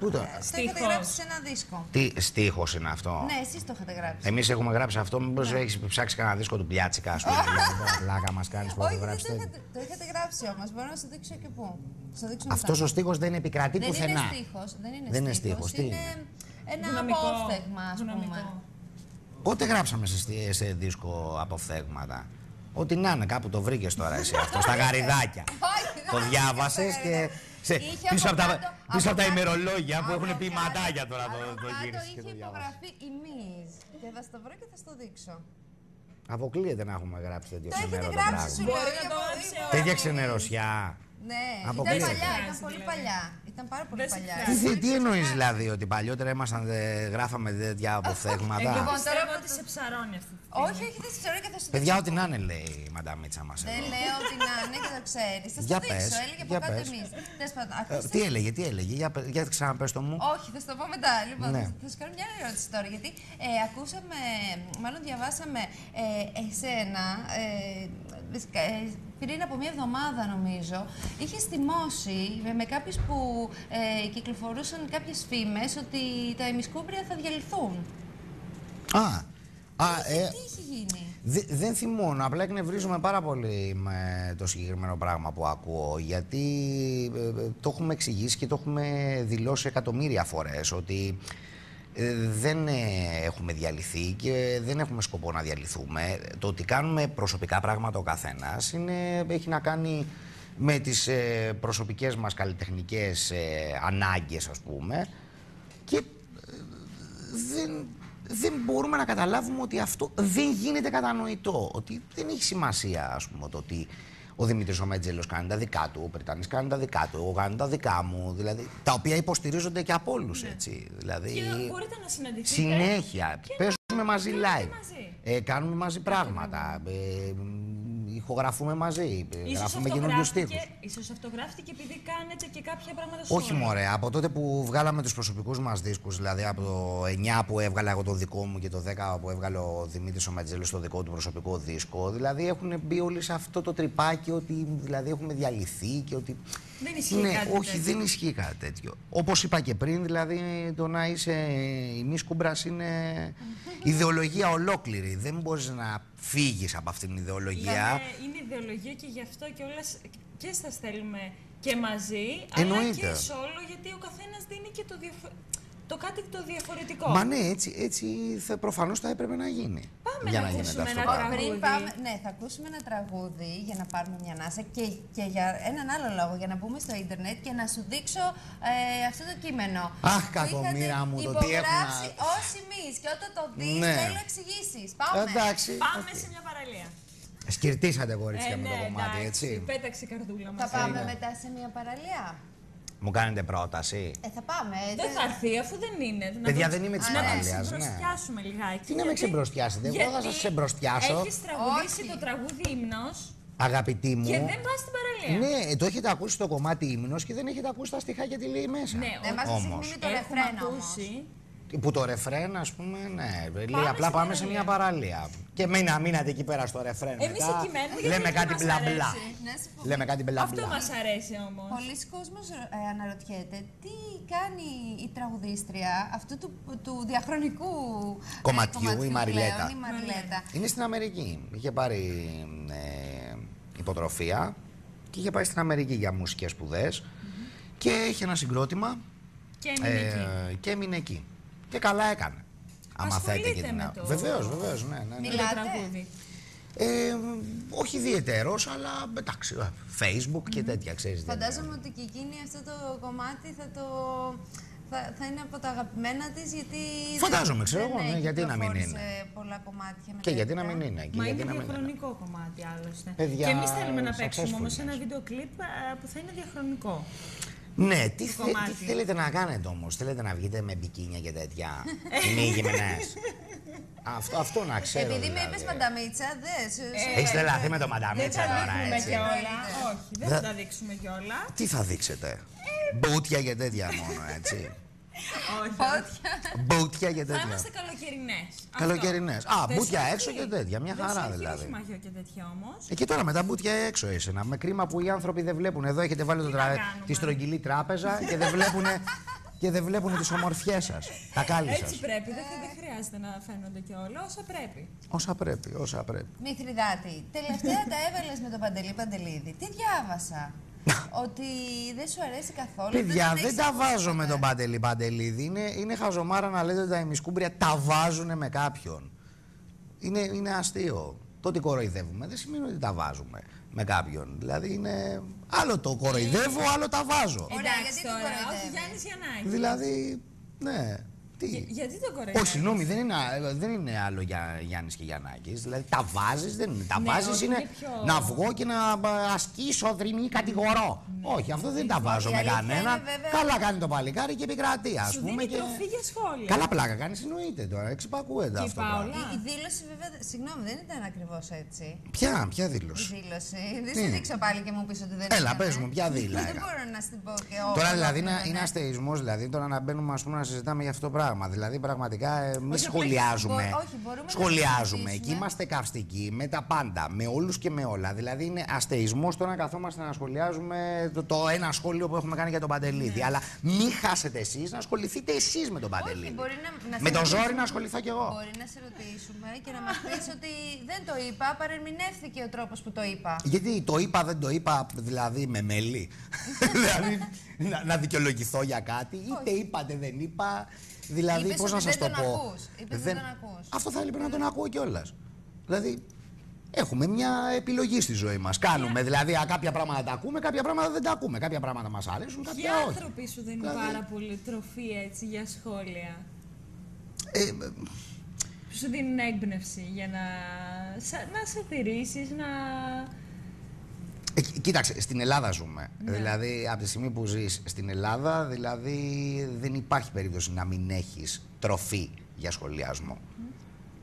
Speaker 2: Πού το-
Speaker 1: Ε, το
Speaker 3: Στίχος.
Speaker 1: είχατε γράψει σε ένα δίσκο.
Speaker 2: Τι στίχος είναι αυτό;
Speaker 1: Ναι, εσείς το είχατε γράψει.
Speaker 2: Εμείς έχουμε γράψει αυτό, μήπως έχεις ψάξει κανένα δίσκο του Πιάτσικα, ας πούμε. δηλαδή, τώρα πλάκα μας κάνεις που
Speaker 1: Όχι,
Speaker 2: έχω
Speaker 1: δεν
Speaker 2: γράψεις
Speaker 1: το
Speaker 2: τέτοιο.
Speaker 1: είχατε, το είχατε γράψει όμως. Μπορώ να σου δείξω και πού. Θα σου δείξω
Speaker 2: Αυτός
Speaker 1: μετά.
Speaker 2: ο στίχος δεν επικρατεί
Speaker 1: δεν
Speaker 2: πουθενά.
Speaker 1: είναι στίχος, δεν είναι
Speaker 2: Δεν είναι
Speaker 1: στίχος.
Speaker 2: στίχος, τι
Speaker 1: είναι ένα
Speaker 3: Δυναμικό.
Speaker 1: απόφθεγμα, ας πούμε.
Speaker 3: Δυναμικό.
Speaker 2: Πότε γράψαμε σε, στί- σε δίσκο αποφθέγματα; Ό,τι να είναι, κάπου το βρήκες τώρα εσύ αυτό, στα γαριδάκια.
Speaker 1: Όχι,
Speaker 2: το
Speaker 1: δεν
Speaker 2: διάβασες
Speaker 1: είχε
Speaker 2: και. Σε,
Speaker 1: Είχε
Speaker 2: πίσω από τα,
Speaker 1: κάτω-
Speaker 2: πίσω από τα
Speaker 1: κάτω-
Speaker 2: ημερολόγια που έχουν
Speaker 1: από
Speaker 2: πει
Speaker 1: κάτω-
Speaker 2: ματάκια τώρα το,
Speaker 1: από
Speaker 2: το
Speaker 1: κάτω
Speaker 2: γύρισε και
Speaker 1: είχε
Speaker 2: το διάβασε.
Speaker 1: υπογραφεί ημίς. Και θα στο βρω και θα στο δείξω.
Speaker 2: Αποκλείεται να έχουμε γράψει τέτοιο
Speaker 1: Το έχετε
Speaker 2: ξενέρωτο
Speaker 1: γράψει
Speaker 2: πράγμα.
Speaker 1: σου
Speaker 3: Μπορεί
Speaker 1: λέω,
Speaker 3: να το
Speaker 1: υπο-
Speaker 3: γράψει
Speaker 1: υπο-
Speaker 2: Τέτοια ξενερωσιά.
Speaker 1: Ναι, ήταν
Speaker 2: Αποκλείεται.
Speaker 1: παλιά,
Speaker 3: Δεν
Speaker 1: ήταν
Speaker 3: σε
Speaker 1: πολύ
Speaker 3: δηλαδή.
Speaker 1: παλιά. Ήταν πάρα πολύ
Speaker 3: Δεν σε
Speaker 1: παλιά.
Speaker 3: φράζει.
Speaker 2: Τι, τι εννοείς δηλαδή, ότι παλιότερα ήμασταν, ε, γράφαμε τέτοια
Speaker 3: Εγώ
Speaker 2: αποφθέγματα.
Speaker 1: Λοιπόν, τώρα
Speaker 3: πιστεύω
Speaker 1: που
Speaker 3: ότι
Speaker 1: το-
Speaker 3: σε ψαρώνει αυτή τη στιγμή.
Speaker 1: Όχι, όχι, δεν σε ξέρω και θα σου
Speaker 2: Παιδιά,
Speaker 1: δείξω
Speaker 2: ό,τι
Speaker 1: πού.
Speaker 2: να είναι, λέει η μανταμίτσα μα
Speaker 1: Δεν
Speaker 2: εδώ.
Speaker 1: λέω ότι να είναι και το ξέρεις. Θα
Speaker 2: Για
Speaker 1: στο δείξω,
Speaker 2: πες,
Speaker 1: έλεγε από
Speaker 2: για
Speaker 1: κάτω
Speaker 2: πες.
Speaker 1: εμείς. Τέλος πάντων,
Speaker 2: Ε,
Speaker 1: ακούστε.
Speaker 2: τι έλεγε, τι έλεγε, για, πε- για ξαναπες το μου.
Speaker 1: Όχι, θα σου το πω μετά. Λοιπόν,
Speaker 2: Ναι.
Speaker 1: θα- θα σου κάνω μια άλλη ερώτηση τώρα. Γιατί ε, ακούσαμε, μάλλον διαβάσαμε ε, εσένα ε, ε, πριν από μια εβδομάδα νομίζω. Είχες θυμώσει με, με κάποιους που ε, κυκλοφορούσαν κάποιες φήμες ότι τα ημισκούμπρια θα διαλυθούν.
Speaker 2: Α, α ε,
Speaker 1: Τι έχει γίνει;
Speaker 2: Δε- δεν θυμώνω, απλά εκνευρίζομαι πάρα πολύ με το συγκεκριμένο πράγμα που ακούω γιατί ε, ε, το έχουμε εξηγήσει και το έχουμε δηλώσει εκατομμύρια φορές ότι ε, δεν ε, έχουμε διαλυθεί και δεν έχουμε σκοπό να διαλυθούμε. Το ότι κάνουμε προσωπικά πράγματα ο καθένας είναι, έχει να κάνει με τις ε, προσωπικές μας καλλιτεχνικές ε, ανάγκες ας πούμε και ε, δεν, δεν μπορούμε να καταλάβουμε ότι αυτό δεν γίνεται κατανοητό. Ότι δεν έχει σημασία, ας πούμε, το ότι Ο Δημήτρης ο Μέτζελο κάνει τα δικά του, ο Πριτανή κάνει τα δικά του, εγώ κάνω τα δικά μου. Δηλαδή, τα οποία υποστηρίζονται και από όλους έτσι. Δηλαδή,
Speaker 3: Και μπορείτε να συναντηθείτε.
Speaker 2: συνέχεια.
Speaker 3: και να
Speaker 2: Παίζουμε μαζί
Speaker 3: κάνετε
Speaker 2: live.
Speaker 3: μαζί.
Speaker 2: Ε, κάνουμε μαζί πράγματα. Ε, ηχογραφούμε μαζί. ε,
Speaker 3: Ίσως
Speaker 2: Γράφουμε καινούριου τείχου.
Speaker 3: αυτογράφηκε, ίσως αυτογράφηκε επειδή κάνετε και κάποια πράγματα στο
Speaker 2: Όχι μωρέ, από τότε που βγάλαμε τους προσωπικούς μας δίσκους, δηλαδή από το 9 που έβγαλα εγώ το δικό μου και το 10 που έβγαλε ο Δημήτρης ο Ματζέλος το δικό του προσωπικό δίσκο, δηλαδή έχουν μπει όλοι σε αυτό το τρυπάκι ότι δηλαδή έχουμε διαλυθεί και ότι...
Speaker 3: Δεν ισχύει
Speaker 2: Ναι,
Speaker 3: κάτι
Speaker 2: όχι,
Speaker 3: τέτοιο.
Speaker 2: δεν ισχύει κάτι τέτοιο. Όπως είπα και πριν, δηλαδή το να είσαι η μίσκουμπρας είναι ιδεολογία ολόκληρη. Δεν μπορείς να φύγεις από αυτήν την ιδεολογία.
Speaker 3: Δηλαδή, είναι ιδεολογία και γι' αυτό και όλες και σας θέλουμε και μαζί,
Speaker 2: Εννοείται.
Speaker 3: αλλά και solo, γιατί ο καθένας δίνει και το, διαφο- το κάτι το διαφορετικό.
Speaker 2: Μα ναι, έτσι, έτσι θα, προφανώς θα έπρεπε να γίνει.
Speaker 3: Πάμε
Speaker 2: για
Speaker 3: να
Speaker 2: να γίνεται
Speaker 3: ακούσουμε
Speaker 2: αυτό
Speaker 3: ένα
Speaker 2: το πράγμα.
Speaker 3: τραγούδι.
Speaker 1: Πριν πάμε, ναι, θα ακούσουμε ένα τραγούδι για να πάρουμε μια ανάσα και, και για έναν άλλο λόγο, για να μπούμε στο ίντερνετ και να σου δείξω ε, αυτό το κείμενο.
Speaker 2: Αχ,
Speaker 1: που
Speaker 2: κακομοίρα
Speaker 1: είχατε
Speaker 2: μου, το τι
Speaker 1: υπογράψει
Speaker 2: έχουμε να-
Speaker 1: όσοι εμείς και όταν το δεις
Speaker 2: Ναι.
Speaker 1: θέλω εξηγήσεις. Πάμε.
Speaker 2: Εντάξει.
Speaker 3: Πάμε σε μια παραλία.
Speaker 2: Σκυρτήσατε κορίτσια
Speaker 3: Ε,
Speaker 2: με
Speaker 3: ναι,
Speaker 2: το κομμάτι,
Speaker 3: εντάξει,
Speaker 2: έτσι.
Speaker 3: Πέταξε η καρδούλα μας.
Speaker 1: Θα πάμε
Speaker 2: Ναι.
Speaker 1: μετά σε μια παραλία.
Speaker 2: Μου κάνετε πρόταση.
Speaker 1: Ε, θα πάμε.
Speaker 3: Δεν θα έρθει αφού δεν είναι. Να
Speaker 2: Παιδιά,
Speaker 3: το-
Speaker 2: δεν είμαι της
Speaker 3: να
Speaker 2: παραλίας,
Speaker 3: Να
Speaker 2: ναι.
Speaker 3: ξεμπροστιάσουμε λιγάκι.
Speaker 2: Τι να με
Speaker 3: γιατί-
Speaker 2: ξεμπροστιάσετε, εγώ θα
Speaker 3: γιατί
Speaker 2: σας ξεμπροστιάσω.
Speaker 3: Έχεις τραγουδήσει
Speaker 1: Όχι.
Speaker 3: το τραγούδι ύμνος
Speaker 2: Αγαπητή μου.
Speaker 3: και δεν πας στην παραλία.
Speaker 2: Ναι, το έχετε ακούσει το κομμάτι ύμνος και δεν έχετε ακούσει τα στιχάκια τι λέει μέσα.
Speaker 3: Ναι,
Speaker 1: Δεν μας
Speaker 2: Όμως.
Speaker 1: έχει μείνει το
Speaker 3: Έχουμε
Speaker 1: ρεφρέν όμως.
Speaker 3: ακούσει.
Speaker 2: Που το ρεφρέν, ας πούμε, ναι. Λέει
Speaker 3: Πάμε
Speaker 2: απλά
Speaker 3: σε
Speaker 2: πάμε σε
Speaker 3: παραλία.
Speaker 2: μια παραλία. Και μείνα, μείνατε εκεί πέρα στο ρεφρέν.
Speaker 3: Εμείς
Speaker 2: μετά.
Speaker 3: εκεί μένουμε, γιατί
Speaker 2: Λέμε
Speaker 3: δεν
Speaker 2: κάτι
Speaker 3: μας
Speaker 2: μπλα μπλα.
Speaker 3: αρέσει.
Speaker 1: Να σου πω.
Speaker 2: Λέμε κάτι μπλα
Speaker 3: Αυτό
Speaker 2: μπλα.
Speaker 3: μας αρέσει όμως.
Speaker 1: Πολλοί κόσμος ε, αναρωτιέται τι κάνει η τραγουδίστρια αυτού του, του διαχρονικού ε,
Speaker 2: Κομματιού, η Μαριλέτα.
Speaker 1: πλέον, η Μαριλέτα.
Speaker 2: Είναι στην Αμερική. Είχε πάρει ε, υποτροφία και είχε πάει στην Αμερική για μουσικές σπουδές και είχε ένα συγκρότημα
Speaker 3: Και έμεινε εκεί.
Speaker 2: ε, και έμεινε εκεί. Και καλά έκανε. Άμα
Speaker 3: Ασχολείται
Speaker 2: θέλετε και
Speaker 3: με
Speaker 2: την.
Speaker 3: το-
Speaker 2: Βεβαίως, βεβαίως, ναι. ναι, ναι.
Speaker 3: Με το
Speaker 1: Μιλάτε.
Speaker 3: τραγούδι.
Speaker 2: Ε, όχι ιδιαίτερος, αλλά εντάξει, ε, Facebook και τέτοια, ξέρεις. δεν-
Speaker 1: Φαντάζομαι ότι και εκείνη αυτό το κομμάτι θα το... Θα, θα είναι από τα αγαπημένα της, γιατί. δεν-
Speaker 2: Φαντάζομαι, ξέρω
Speaker 1: δεν
Speaker 2: εγώ, ναι,
Speaker 1: έχει
Speaker 2: γιατί να μην
Speaker 1: κυκλοφόρησε
Speaker 2: είναι.
Speaker 1: πολλά κομμάτια με
Speaker 2: Και γιατί να
Speaker 1: τέτοια.
Speaker 2: μην είναι. Και
Speaker 3: Μα
Speaker 2: γιατί
Speaker 3: είναι
Speaker 2: να μην είναι.
Speaker 3: διαχρονικό κομμάτι άλλωστε.
Speaker 2: Παιδιά,
Speaker 3: και εμείς θέλουμε να
Speaker 2: successful
Speaker 3: παίξουμε όμως
Speaker 2: είναι.
Speaker 3: ένα βίντεο κλιπ α, που θα είναι διαχρονικό.
Speaker 2: Ναι, τι, θε-
Speaker 3: κομμάτι.
Speaker 2: τι θέλετε να κάνετε όμως, θέλετε να βγείτε με μπικίνια και τέτοια, ημίγυμνες. αυτό, αυτό να ξέρω
Speaker 1: Επειδή με
Speaker 2: δηλαδή.
Speaker 1: είπες Μανταμίτσα, δες.
Speaker 2: Έχεις τρελαθεί με το
Speaker 3: Δεν
Speaker 2: μανταμίτσα
Speaker 3: θα
Speaker 2: τώρα,
Speaker 3: δείχνουμε
Speaker 2: έτσι.
Speaker 3: κιόλα. Όχι, δεν θα
Speaker 2: Δεν-
Speaker 3: τα δείξουμε κιόλα.
Speaker 2: Τι θα δείξετε, Μπούτια και τέτοια μόνο, έτσι.
Speaker 3: Όχι.
Speaker 1: Πότια.
Speaker 2: Μπούτια και
Speaker 3: Θα
Speaker 2: τέτοια.
Speaker 3: είμαστε καλοκαιρινές.
Speaker 2: Καλοκαιρινές. Α, μπούτια έξω και τέτοια, μια χαρά δηλαδή.
Speaker 3: Όχι μαγιό και τέτοια όμως.
Speaker 2: Ε, και τώρα με τα μπούτια έξω είσαι. Να, με κρίμα που οι άνθρωποι δεν βλέπουν. Εδώ έχετε βάλει το
Speaker 3: Τι
Speaker 2: τρα...
Speaker 3: να κάνουμε;
Speaker 2: τη στρογγυλή τράπεζα και δεν βλέπουν και δεν βλέπουν τις ομορφιές σας. Τα κάλλη
Speaker 3: Έτσι
Speaker 2: σας.
Speaker 3: πρέπει. Δεν, δεν χρειάζεται να φαίνονται κιόλα όσα πρέπει.
Speaker 2: Όσα πρέπει, όσα πρέπει.
Speaker 1: Μηθριδάτη, τελευταία τα έβαλες με τον Παντελή Παντελίδη. Τι διάβασα; Ότι δεν σου αρέσει καθόλου.
Speaker 2: Παιδιά,
Speaker 1: τον
Speaker 2: δεν
Speaker 1: έχεις
Speaker 2: τα
Speaker 1: ακούσει
Speaker 2: βάζω με
Speaker 1: ποτέ.
Speaker 2: τον Παντελή Παντελίδη. Είναι, είναι χαζομάρα να λέτε ότι τα ημισκούμπρια τα βάζουν με κάποιον. Είναι, είναι αστείο. Το ότι κοροϊδεύουμε δεν σημαίνει ότι τα βάζουμε με κάποιον. Δηλαδή είναι. Άλλο το κοροϊδεύω, άλλο τα βάζω.
Speaker 1: Ωραία,
Speaker 3: Εντάξει
Speaker 1: γιατί τον
Speaker 3: τώρα,
Speaker 1: κοροϊδεύεις;
Speaker 3: όχι Γιάννης Γιαννάκης.
Speaker 2: Δηλαδή, ναι. Τι;
Speaker 3: Γιατί το κοροϊδεύεις;
Speaker 2: Όχι, συγγνώμη, δεν είναι, δεν είναι άλλο για Γιάννης και Γιαννάκης. Δηλαδή τα βάζεις, δεν είναι. Τα
Speaker 3: Ναι,
Speaker 2: βάζεις
Speaker 3: όχι,
Speaker 2: είναι
Speaker 3: είναι πιο-
Speaker 2: να βγω και να α, ασκήσω δρυμή κατηγορώ. όχι, αυτό δεν τα βάζω
Speaker 1: Η
Speaker 2: με
Speaker 1: αλήθεια
Speaker 2: κανέναν.
Speaker 1: είναι βέβαια-
Speaker 2: Καλά κάνει το παλικάρι και επικρατεί, ας
Speaker 3: Σου
Speaker 2: πούμε.
Speaker 3: δίνει
Speaker 2: Και...
Speaker 3: τροφή για σχόλια.
Speaker 2: Καλά πλάκα κάνεις, εννοείται τώρα. Εξυπακούεται
Speaker 3: Και η
Speaker 2: αυτό. το πράγμα.
Speaker 3: Παόλα.
Speaker 1: Η, η δήλωση, βέβαια, συγγνώμη, δεν ήταν ακριβώς έτσι.
Speaker 2: Ποια, ποια
Speaker 1: Η
Speaker 2: δήλωση.
Speaker 1: δήλωση. Δεν
Speaker 2: Τι;
Speaker 1: σου δείξω πάλι και μου πεις ότι δεν
Speaker 2: Έλα,
Speaker 1: ήταν.
Speaker 2: πες μου, ποια δήλα
Speaker 1: Δεν
Speaker 2: έκανα.
Speaker 1: μπορώ να στην πω και εγώ.
Speaker 2: Τώρα δηλαδή
Speaker 1: ναι,
Speaker 2: είναι, είναι αστεϊσμός, δηλαδή τώρα να μπαίνουμε ας πούμε, να συζητάμε για αυτό το πράγμα. Δηλαδή πραγματικά ε, μη
Speaker 1: Όχι,
Speaker 2: σχολιάζουμε.
Speaker 1: μπο- όχι, μπορούμε να
Speaker 2: σχολιάζουμε.
Speaker 1: συζητήσουμε.
Speaker 2: Εκεί είμαστε καυστικοί με τα πάντα, με όλους και με όλα. Δηλαδή είναι αστεϊσμός το να καθόμαστε να σχολιάζουμε το, το ένα σχόλιο που έχουμε κάνει για τον Παντελίδη. Αλλά μην χάσετε εσείς να ασχοληθείτε εσείς με τον Παντελίδη.
Speaker 1: Όχι, μπορεί να, να
Speaker 2: με
Speaker 1: σε
Speaker 2: το ζόρι
Speaker 1: ρωτήσουμε-
Speaker 2: να ασχοληθώ κι εγώ.
Speaker 1: Μπορεί να σε ρωτήσουμε και να μας πεις ότι δεν το είπα, παρεμηνεύθηκε ο τρόπος που το είπα.
Speaker 2: Γιατί το είπα, δεν το είπα, δηλαδή με μέλη. δηλαδή να, να δικαιολογηθώ για κάτι. Είτε είπατε, δεν είπα. Δηλαδή,
Speaker 1: Είπες
Speaker 2: πώς
Speaker 1: ότι
Speaker 2: να σας
Speaker 1: δεν
Speaker 2: το
Speaker 1: τον
Speaker 2: πω;
Speaker 1: ακούς. Είπες δεν τον ακούς.
Speaker 2: Αυτό θα έλειπε να τον ακούω κιόλας. Δηλαδή, έχουμε μια επιλογή στη ζωή μας. Κάνουμε. Δηλαδή, α, κάποια πράγματα τα ακούμε, κάποια πράγματα δεν τα ακούμε. Κάποια πράγματα μας αρέσουν,
Speaker 3: Ποιοι
Speaker 2: κάποια όχι.
Speaker 3: άνθρωποι σου δίνουν
Speaker 2: Δηλαδή-
Speaker 3: πάρα πολύ τροφή έτσι για σχόλια.
Speaker 2: Ε, ε,
Speaker 3: Που σου δίνουν έμπνευση για να, σα- να σε τηρήσεις, να...
Speaker 2: Ε, κοίταξε, στην Ελλάδα ζούμε. Δηλαδή, από τη στιγμή που ζεις στην Ελλάδα, δηλαδή δεν υπάρχει περίπτωση να μην έχεις τροφή για σχολιασμό.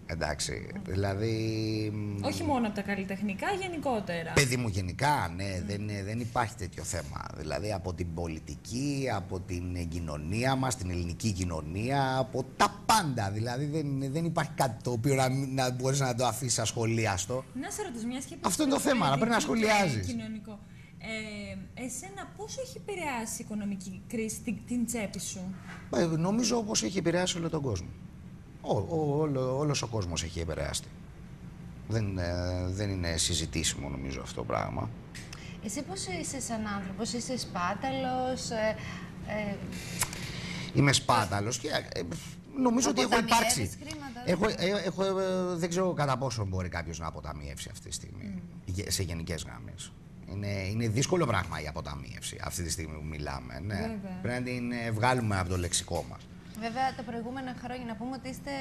Speaker 2: Εντάξει, δηλαδή... μ,
Speaker 3: Όχι μόνο από τα καλλιτεχνικά, γενικότερα.
Speaker 2: Παιδί μου γενικά, ναι, δεν, δεν υπάρχει τέτοιο θέμα. Δηλαδή από την πολιτική, από την κοινωνία μας, την ελληνική κοινωνία, από τα πάντα. Δηλαδή δεν, δεν υπάρχει κάτι το οποίο να, μην- να μπορείς να το αφήσεις ασχολίαστο.
Speaker 3: Να σε ρωτήσω μιας σκέψη.
Speaker 2: Αυτό είναι το θέμα, να πρέπει να σχολιάζεις.
Speaker 3: Κοινωνικό. Ε, εσένα πώς έχει επηρεάσει η οικονομική κρίση την, την τσέπη σου;
Speaker 2: Ε, νομίζω πως έχει επηρεάσει όλο τον κόσμο. Ο, ο, όλο, όλος ο κόσμος έχει επηρεάσει. Δεν, ε, δεν είναι συζητήσιμο νομίζω αυτό το πράγμα.
Speaker 1: Εσύ πώς είσαι σαν άνθρωπος, είσαι σπάταλος, ε, ε,
Speaker 2: Είμαι σπάταλος και ε, νομίζω ότι έχω
Speaker 1: Αποταμιεύεις
Speaker 2: υπάρξει.
Speaker 1: χρήματα,
Speaker 2: Έχω, ε, έχω, ε, δεν ξέρω κατά πόσο μπορεί κάποιος να αποταμιεύσει αυτή τη στιγμή γε- σε γενικές γραμμές. Είναι, είναι δύσκολο πράγμα η αποταμίευση αυτή τη στιγμή που μιλάμε. Ναι.
Speaker 3: Βέβαια.
Speaker 2: Πρέπει να την ε, βγάλουμε από το λεξικό μας.
Speaker 1: Βέβαια τα προηγούμενα χρόνια, να πούμε ότι είστε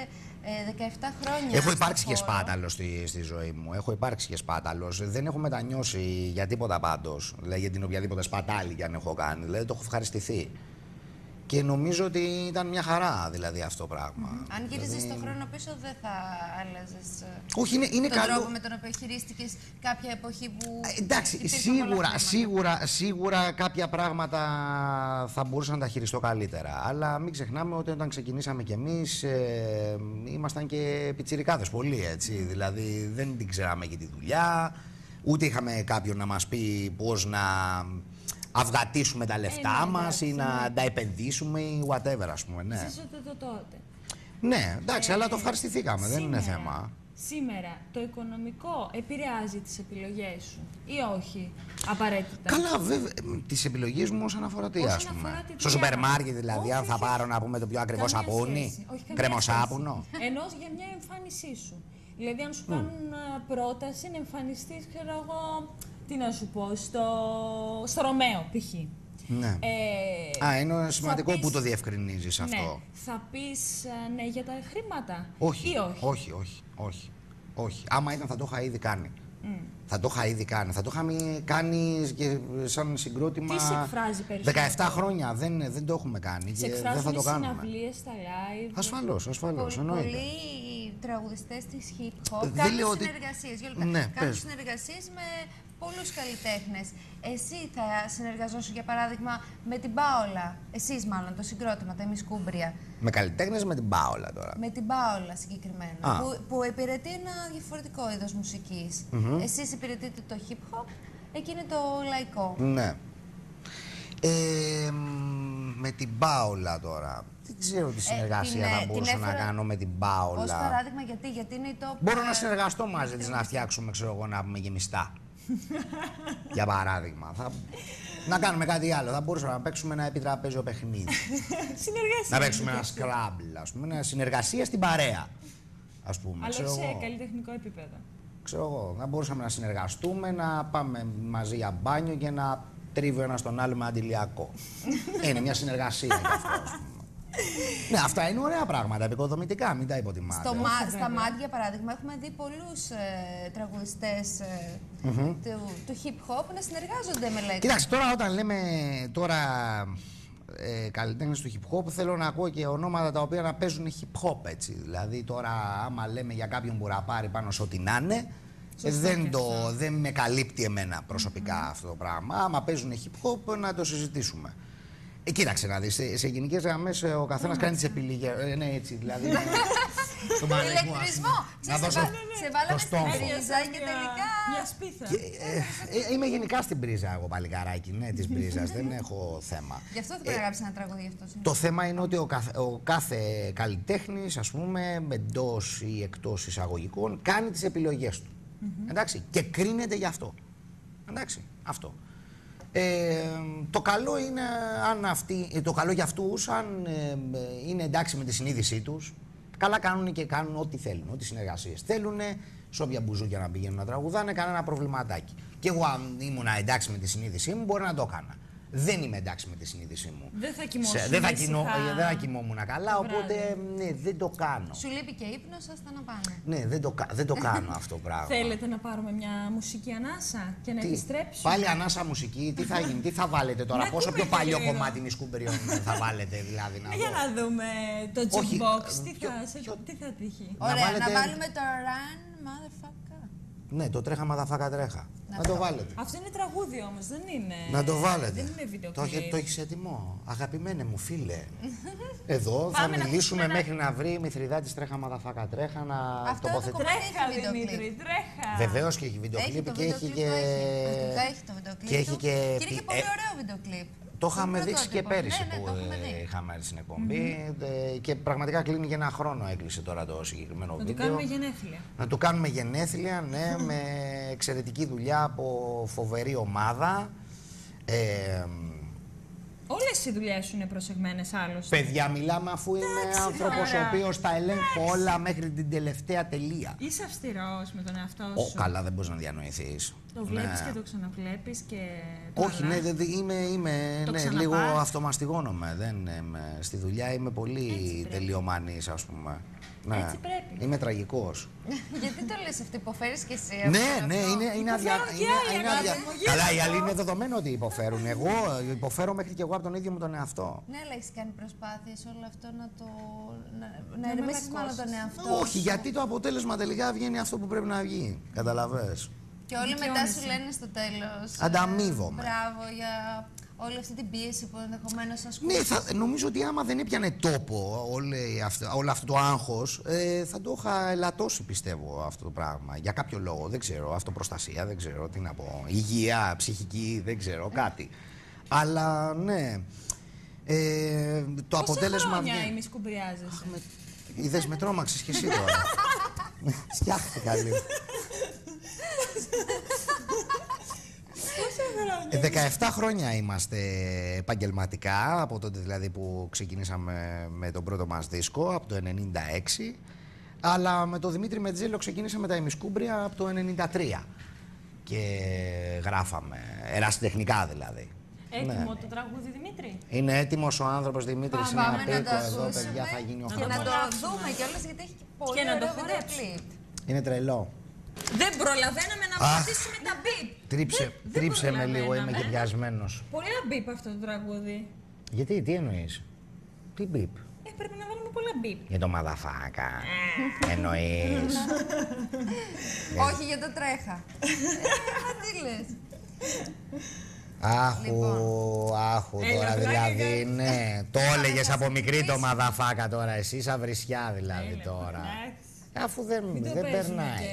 Speaker 1: ε, 17 χρόνια.
Speaker 2: Έχω
Speaker 1: στο
Speaker 2: υπάρξει και
Speaker 1: χώρο.
Speaker 2: σπάταλος στη, στη ζωή μου. Έχω υπάρξει και σπάταλος. Δεν έχω μετανιώσει για τίποτα πάντως. Δηλαδή για την οποιαδήποτε σπατάλη και αν έχω κάνει. Δηλαδή το έχω ευχαριστηθεί. Και νομίζω ότι ήταν μια χαρά δηλαδή αυτό το πράγμα.
Speaker 1: Αν γύριζες τον χρόνο πίσω, δεν θα άλλαζες
Speaker 2: Όχι, είναι, είναι
Speaker 1: τον
Speaker 2: καλό.
Speaker 1: τρόπο με τον οποίο χειρίστηκες κάποια εποχή που.
Speaker 2: Ε, Εντάξει,
Speaker 1: υπήρχαν πολλά
Speaker 2: σίγουρα,
Speaker 1: χρήματα.
Speaker 2: σίγουρα, σίγουρα κάποια πράγματα θα μπορούσα να τα χειριστώ καλύτερα. Αλλά μην ξεχνάμε ότι όταν ξεκινήσαμε κι εμείς ε, ήμασταν και πιτσιρικάδες πολύ έτσι. Δηλαδή δεν την ξέραμε και τη δουλειά, ούτε είχαμε κάποιον να μας πει πώς να αυγατήσουμε τα λεφτά
Speaker 3: ναι,
Speaker 2: μας ή
Speaker 3: εντάξει,
Speaker 2: να τα επενδύσουμε ή whatever ας πούμε, ναι.
Speaker 3: Ζήσατε το τότε.
Speaker 2: Ναι, εντάξει, αλλά το ευχαριστηθήκαμε, δεν είναι
Speaker 3: Σήμερα-
Speaker 2: θέμα.
Speaker 3: Σήμερα το οικονομικό επηρεάζει τις επιλογές σου ή όχι απαραίτητα;
Speaker 2: Καλά, βέβαια. Τις επιλογές μου όσον αφορά τι,
Speaker 3: Όσον
Speaker 2: ας πούμε.
Speaker 3: αφορά τη
Speaker 2: Στο
Speaker 3: δουλειά
Speaker 2: σούπερ
Speaker 3: μας.
Speaker 2: μάρκετ, δηλαδή, αν
Speaker 3: Όχι,
Speaker 2: θα
Speaker 3: όχι.
Speaker 2: πάρω να πούμε το πιο ακριβό
Speaker 3: Καμία
Speaker 2: σαπούνι.
Speaker 3: σχέση. Όχι, καμία
Speaker 2: Κρεμοσάπουνο.
Speaker 3: σχέση. Ενώ για μια εμφάνισή σου. Δηλαδή, αν σου κάνουν α, πρόταση να εμφανιστείς, ξέρω εγώ, τι να σου πω, στο, στο Ρωμαίο π.χ.
Speaker 2: Ναι.
Speaker 3: Ε,
Speaker 2: Α, είναι
Speaker 3: θα
Speaker 2: σημαντικό
Speaker 3: πεις-
Speaker 2: που το διευκρινίζεις αυτό.
Speaker 3: Ναι. Θα πεις α, ναι για τα χρήματα
Speaker 2: Όχι,
Speaker 3: ή όχι;
Speaker 2: όχι, όχι, όχι, όχι. Άμα ήταν θα το είχα ήδη κάνει. Θα το είχα ήδη κάνει. Θα το είχαμε κάνει και σαν συγκρότημα.
Speaker 3: Τι σε εκφράζει περισσότερο;
Speaker 2: 17 χρόνια δεν, δεν το έχουμε κάνει
Speaker 3: Σε
Speaker 2: και δεν
Speaker 3: εκφράζουν
Speaker 2: θα
Speaker 3: οι
Speaker 2: το κάνουμε.
Speaker 3: συναυλίες, τα live.
Speaker 2: Ασφαλώς, ασφαλώς.
Speaker 1: Πολλοί,
Speaker 2: Εννοείται.
Speaker 1: πολλοί τραγουδιστές της hip hop
Speaker 2: Δεν
Speaker 1: κάνουν
Speaker 2: λέω ότι-
Speaker 1: συνεργασίες.
Speaker 2: Ναι,
Speaker 1: κάνουν
Speaker 2: πες.
Speaker 1: συνεργασίες με πολλούς καλλιτέχνες. Εσύ θα συνεργαζόσου, για παράδειγμα, με την Πάολα. Εσείς, μάλλον, το συγκρότημα, τα ημισκούμπρια.
Speaker 2: Με καλλιτέχνες με την Πάολα τώρα.
Speaker 1: Με την Πάολα συγκεκριμένα.
Speaker 2: Α.
Speaker 1: Που, που υπηρετεί ένα διαφορετικό είδος μουσικής. Εσείς υπηρετείτε το hip hop, εκείνη το λαϊκό.
Speaker 2: Ναι. Ε, μ, με την Πάολα τώρα. Δεν ξέρω τι συνεργασία
Speaker 1: την, ε,
Speaker 2: θα
Speaker 1: την
Speaker 2: μπορούσα να
Speaker 1: έφερα
Speaker 2: κάνω με την
Speaker 1: Ως
Speaker 2: Πάολα.
Speaker 1: παράδειγμα, γιατί, γιατί είναι η top.
Speaker 2: Μπορώ
Speaker 1: ε,
Speaker 2: να συνεργαστώ μαζί της να φτιάξουμε, ξέρω εγώ, να πούμε γεμιστά. Για παράδειγμα. Θα... Να κάνουμε κάτι άλλο. Θα μπορούσαμε να παίξουμε ένα επιτραπέζιο παιχνίδι.
Speaker 3: Συνεργασία.
Speaker 2: να παίξουμε ένα Scrabble, ας πούμε. Μια συνεργασία στην παρέα. Ας πούμε.
Speaker 3: Αλλά
Speaker 2: ξέρω
Speaker 3: όχι σε
Speaker 2: εγώ.
Speaker 3: καλλιτεχνικό επίπεδο.
Speaker 2: ξέρω εγώ, να μπορούσαμε να συνεργαστούμε, να πάμε μαζί για μπάνιο και να τρίβει ο ένα τον άλλο με αντιλιακό. είναι μια συνεργασία γι' αυτό, ας πούμε. ναι, αυτά είναι ωραία πράγματα, επικοδομητικά, μην τα υποτιμάτε.
Speaker 1: Στο, μα, στα
Speaker 3: βέβαια.
Speaker 1: μάτια, για παράδειγμα, έχουμε δει πολλούς ε, τραγουδιστές ε, του, του hip hop να συνεργάζονται με λέξεις.
Speaker 2: Κοιτάξτε, τώρα όταν λέμε τώρα ε, καλλιτέχνες του hip hop, θέλω να ακούω και ονόματα τα οποία να παίζουν hip hop, έτσι. Δηλαδή τώρα άμα λέμε για κάποιον που ραπάρει πάνω σε ό,τι να είναι, ε, δεν, το, δεν με καλύπτει εμένα προσωπικά αυτό το πράγμα. Άμα παίζουν hip hop, να το συζητήσουμε. Ε, κοίταξε να δεις, σε, σε γενικές γραμμές ε, ο καθένας κάνει τις επιλογές. Ε, ναι, έτσι, δηλαδή. στον πανεγμό, ας πούμε.
Speaker 1: Ηλεκτρισμό!
Speaker 2: Να
Speaker 1: Ξέρεις, σε,
Speaker 2: δώσω
Speaker 1: βα- σε βάλαμε
Speaker 2: το
Speaker 1: στην
Speaker 2: στόμφο.
Speaker 1: πρίζα και τελικά...
Speaker 3: Μια σπίθα.
Speaker 2: Και, ε, ε, είμαι γενικά στην πρίζα εγώ παλικαράκι, ναι, της πρίζας, δεν έχω θέμα.
Speaker 1: Γι' αυτό θα πρέπει να γράψει ένα τραγούδι γι' αυτό.
Speaker 2: Το θέμα είναι ότι ο κάθε, ο κάθε καλλιτέχνης, ας πούμε, εντός ή εκτός εισαγωγικών, κάνει τις επιλογές του. Εντάξει, και κρίνεται γι' αυτό. Εντάξει, αυτό. Ε, το καλό είναι αν αυτοί, ε, το καλό για αυτούς, αν ε, ε, είναι εντάξει με τη συνείδησή τους, καλά κάνουν και κάνουν ό,τι θέλουν, ό,τι συνεργασίες θέλουν, σε όποια μπουζούκια να πηγαίνουν να τραγουδάνε, κανένα προβληματάκι. Και εγώ αν ήμουν εντάξει με τη συνείδησή μου, μπορεί να το έκανα. Δεν είμαι εντάξει με τη συνείδησή μου.
Speaker 3: Δεν θα
Speaker 2: Σε-
Speaker 3: κοιμόσουν
Speaker 2: δεν, θα
Speaker 3: ήσυχα
Speaker 2: κοινώ, ε, δεν θα κοιμόμουν καλά,
Speaker 3: το
Speaker 2: οπότε
Speaker 3: βράδυ.
Speaker 2: ναι, δεν το κάνω.
Speaker 1: Σου λείπει και ύπνος, άστα να πάνε.
Speaker 2: Ναι, δεν το, κα- δεν το κάνω αυτό το πράγμα.
Speaker 3: Θέλετε να πάρουμε μια μουσική ανάσα και να
Speaker 2: Τι,
Speaker 3: επιστρέψουμε;
Speaker 2: Πάλι ανάσα μουσική, τι θα γίνει, τι θα βάλετε τώρα,
Speaker 3: Να
Speaker 2: πόσο
Speaker 3: ακούμε
Speaker 2: πιο παλιό
Speaker 3: λίγο.
Speaker 2: κομμάτι μισκούμπεριων θα βάλετε δηλαδή να
Speaker 3: Ε, Για
Speaker 2: δω;
Speaker 3: να δούμε το
Speaker 2: Όχι,
Speaker 3: jukebox.
Speaker 2: ε,
Speaker 3: Τι
Speaker 2: ποιο-
Speaker 3: θα, σε-
Speaker 2: ποιο-
Speaker 3: τι θα τύχει;
Speaker 2: Να
Speaker 1: Ωραία,
Speaker 2: βάλετε-
Speaker 1: να βάλουμε το run, motherfucker.
Speaker 2: Ναι, το τρέχα μαδαφάκα τρέχα. Να,
Speaker 1: Να
Speaker 2: το
Speaker 1: το.
Speaker 2: βάλετε.
Speaker 3: Αυτό είναι τραγούδι όμως, δεν είναι.
Speaker 2: Να το βάλετε.
Speaker 3: Δεν είναι βίντεο
Speaker 2: Το, έχει-
Speaker 3: κλιπ.
Speaker 2: το έχεις έτοιμο; Αγαπημένε μου φίλε. Εδώ θα
Speaker 3: Πάμε να
Speaker 2: μιλήσουμε
Speaker 3: ακούσουμε
Speaker 2: μέχρι να βρει η Μηθριδάτης τρέχα μαδαφάκα τρέχα να
Speaker 1: Αυτό το
Speaker 2: τοποθετήσει.
Speaker 1: κομμάτι
Speaker 3: Τρέχα,
Speaker 1: έχει βίντεο
Speaker 3: Δημήτρη,
Speaker 1: κλιπ.
Speaker 3: τρέχα.
Speaker 2: Βεβαίως και έχει βίντεο
Speaker 1: Έχει
Speaker 2: κλιπ
Speaker 1: το
Speaker 2: και
Speaker 1: βίντεο
Speaker 2: έχει
Speaker 1: κλιπ,
Speaker 2: και.
Speaker 1: το έχει. Αυτικά έχει το βίντεο κλιπ.
Speaker 2: και έχει
Speaker 1: του.
Speaker 2: και
Speaker 1: Και είναι και
Speaker 2: πι-
Speaker 1: πολύ
Speaker 2: ε,
Speaker 1: ωραίο βίντεο κλιπ.
Speaker 2: Το είχαμε
Speaker 1: Τον
Speaker 2: δείξει και
Speaker 1: πρωτότυπο.
Speaker 2: πέρυσι
Speaker 1: Ναι, ναι,
Speaker 2: που
Speaker 1: το έχουμε
Speaker 2: ε,
Speaker 1: δει.
Speaker 2: είχαμε έρθει στην εκπομπή ε, και πραγματικά κλείνει για ένα χρόνο έκλεισε τώρα το συγκεκριμένο
Speaker 3: Να του
Speaker 2: βίντεο.
Speaker 3: κάνουμε γενέθλια.
Speaker 2: Να του κάνουμε γενέθλια, ναι, με εξαιρετική δουλειά από φοβερή ομάδα. Ε,
Speaker 3: Όλες οι δουλειές σου είναι προσεγμένες άλλωστε.
Speaker 2: παιδιά, μιλάμε αφού είμαι άνθρωπος ο
Speaker 3: τώρα.
Speaker 2: οποίος τα ελέγχω όλα μέχρι την τελευταία τελεία.
Speaker 3: Είσαι αυστηρός με τον εαυτό
Speaker 2: Ω,
Speaker 3: σου.
Speaker 2: καλά, δεν μπορείς να διανοηθείς.
Speaker 3: Το βλέπεις και το ξαναβλέπεις και. το
Speaker 2: Όχι, ναι,
Speaker 3: αλλάζεις.
Speaker 2: δε- δε- είμαι, είμαι
Speaker 3: Το
Speaker 2: ναι,
Speaker 3: ξαναπάς.
Speaker 2: λίγο αυτομαστιγώνομαι. Δεν είμαι, στη δουλειά είμαι πολύ
Speaker 3: πρέπει.
Speaker 2: τελειομανής, ας πούμε. Ναι.
Speaker 3: Έτσι πρέπει.
Speaker 2: Είμαι τραγικός.
Speaker 1: Γιατί το λες αυτό, υποφέρεις και εσύ.
Speaker 2: ναι,
Speaker 1: αυτό.
Speaker 2: ναι, είναι, είναι αδια...
Speaker 3: Υποφέρουν και
Speaker 2: είναι-
Speaker 3: άλλοι,
Speaker 2: είναι
Speaker 3: αγάπη
Speaker 2: αδια-
Speaker 3: μου,
Speaker 2: Καλά, οι άλλοι είναι δεδομένο ότι υποφέρουν. Εγώ ε, υποφέρω μέχρι και εγώ από τον ίδιο μου τον εαυτό.
Speaker 1: Ναι, αλλά έχεις κάνει προσπάθειες όλο αυτό να το... να, να
Speaker 3: Να
Speaker 1: ερμήσεις μάλλον
Speaker 3: μαλακώσεις.
Speaker 1: τον εαυτό
Speaker 2: Όχι,
Speaker 1: σου.
Speaker 2: γιατί το αποτέλεσμα τελικά βγαίνει αυτό που πρέπει να βγει. Καταλαβες.
Speaker 1: Και όλοι μετά
Speaker 3: Δικαιώνεσαι.
Speaker 1: σου λένε στο τέλος... ε,
Speaker 2: Ανταμείβομαι.
Speaker 1: Μπράβο για όλη αυτή την πίεση που ενδεχομένως ασκούν.
Speaker 2: Ναι, θα, νομίζω ότι άμα δεν έπιανε τόπο όλη αυτή- όλο αυτό το άγχος, ε, θα το είχα ελαττώσει πιστεύω αυτό το πράγμα. Για κάποιο λόγο, δεν ξέρω, αυτοπροστασία, δεν ξέρω τι να πω. Υγεία, ψυχική, δεν ξέρω, κάτι. Αλλά ναι, ε, το
Speaker 3: Πόσα
Speaker 2: αποτέλεσμα
Speaker 3: χρόνια
Speaker 2: βγαίνει.
Speaker 3: ημισκουμπριάζεσαι.
Speaker 2: Με... Είδες, με τρόμαξες κι εσύ τώρα. Φτιάχτηκα λίγο. Ε, 17 χρόνια είμαστε επαγγελματικά, από τότε δηλαδή που ξεκινήσαμε με τον πρώτο μας δίσκο, από το 96. Αλλά με τον Δημήτρη Μετζέλο ξεκίνησαμε τα ημισκούμπρια από το 93. Και γράφαμε, ερασιτεχνικά δηλαδή.
Speaker 3: Έτοιμο
Speaker 2: Ναι.
Speaker 3: το τραγούδι Δημήτρη;
Speaker 2: Είναι έτοιμος ο άνθρωπος Δημήτρης, είναι
Speaker 1: Πάμε να το
Speaker 2: απίκο εδώ,
Speaker 1: ακούσουμε
Speaker 2: παιδιά, θα γίνει ο
Speaker 1: και
Speaker 3: Να
Speaker 1: να
Speaker 2: χρόνος.
Speaker 1: το
Speaker 3: απολαύσουμε.
Speaker 1: δούμε κιόλας γιατί έχει και πολύ
Speaker 3: Και να το
Speaker 1: ωραίο βίντεο
Speaker 3: χορέψουμε.
Speaker 1: κλιπ.
Speaker 2: Είναι τρελό.
Speaker 3: Δεν προλαβαίναμε να
Speaker 2: Αχ.
Speaker 3: πατήσουμε τα μπιπ.
Speaker 2: Τρίψε,
Speaker 3: Δεν- δεν
Speaker 2: τρίψε με λίγο, είμαι
Speaker 3: προλαβαίναμε.
Speaker 2: και πιασμένος.
Speaker 3: Πολλά μπιπ αυτό το τραγούδι.
Speaker 2: Γιατί, τι εννοείς; Τι μπιπ.
Speaker 3: Ε, πρέπει να βάλουμε πολλά μπιπ.
Speaker 2: Για το μαδαφάκα. Εννοείς.
Speaker 1: Όχι για το τρέχα. Ε, τι λες.
Speaker 2: Άχου,
Speaker 1: Λοιπόν.
Speaker 2: άχου
Speaker 3: Έλα,
Speaker 2: τώρα
Speaker 3: πλάκα
Speaker 2: δηλαδή,
Speaker 3: κάνεις.
Speaker 2: ναι. Το έλεγες από μικρή το μαδαφάκα τώρα, εσύ σαν βρισιά δηλαδή
Speaker 3: Έλα,
Speaker 2: τώρα.
Speaker 3: εντάξει.
Speaker 2: Αφού δεν,
Speaker 3: Μην το
Speaker 2: δεν
Speaker 3: παίζουμε
Speaker 2: περνάει.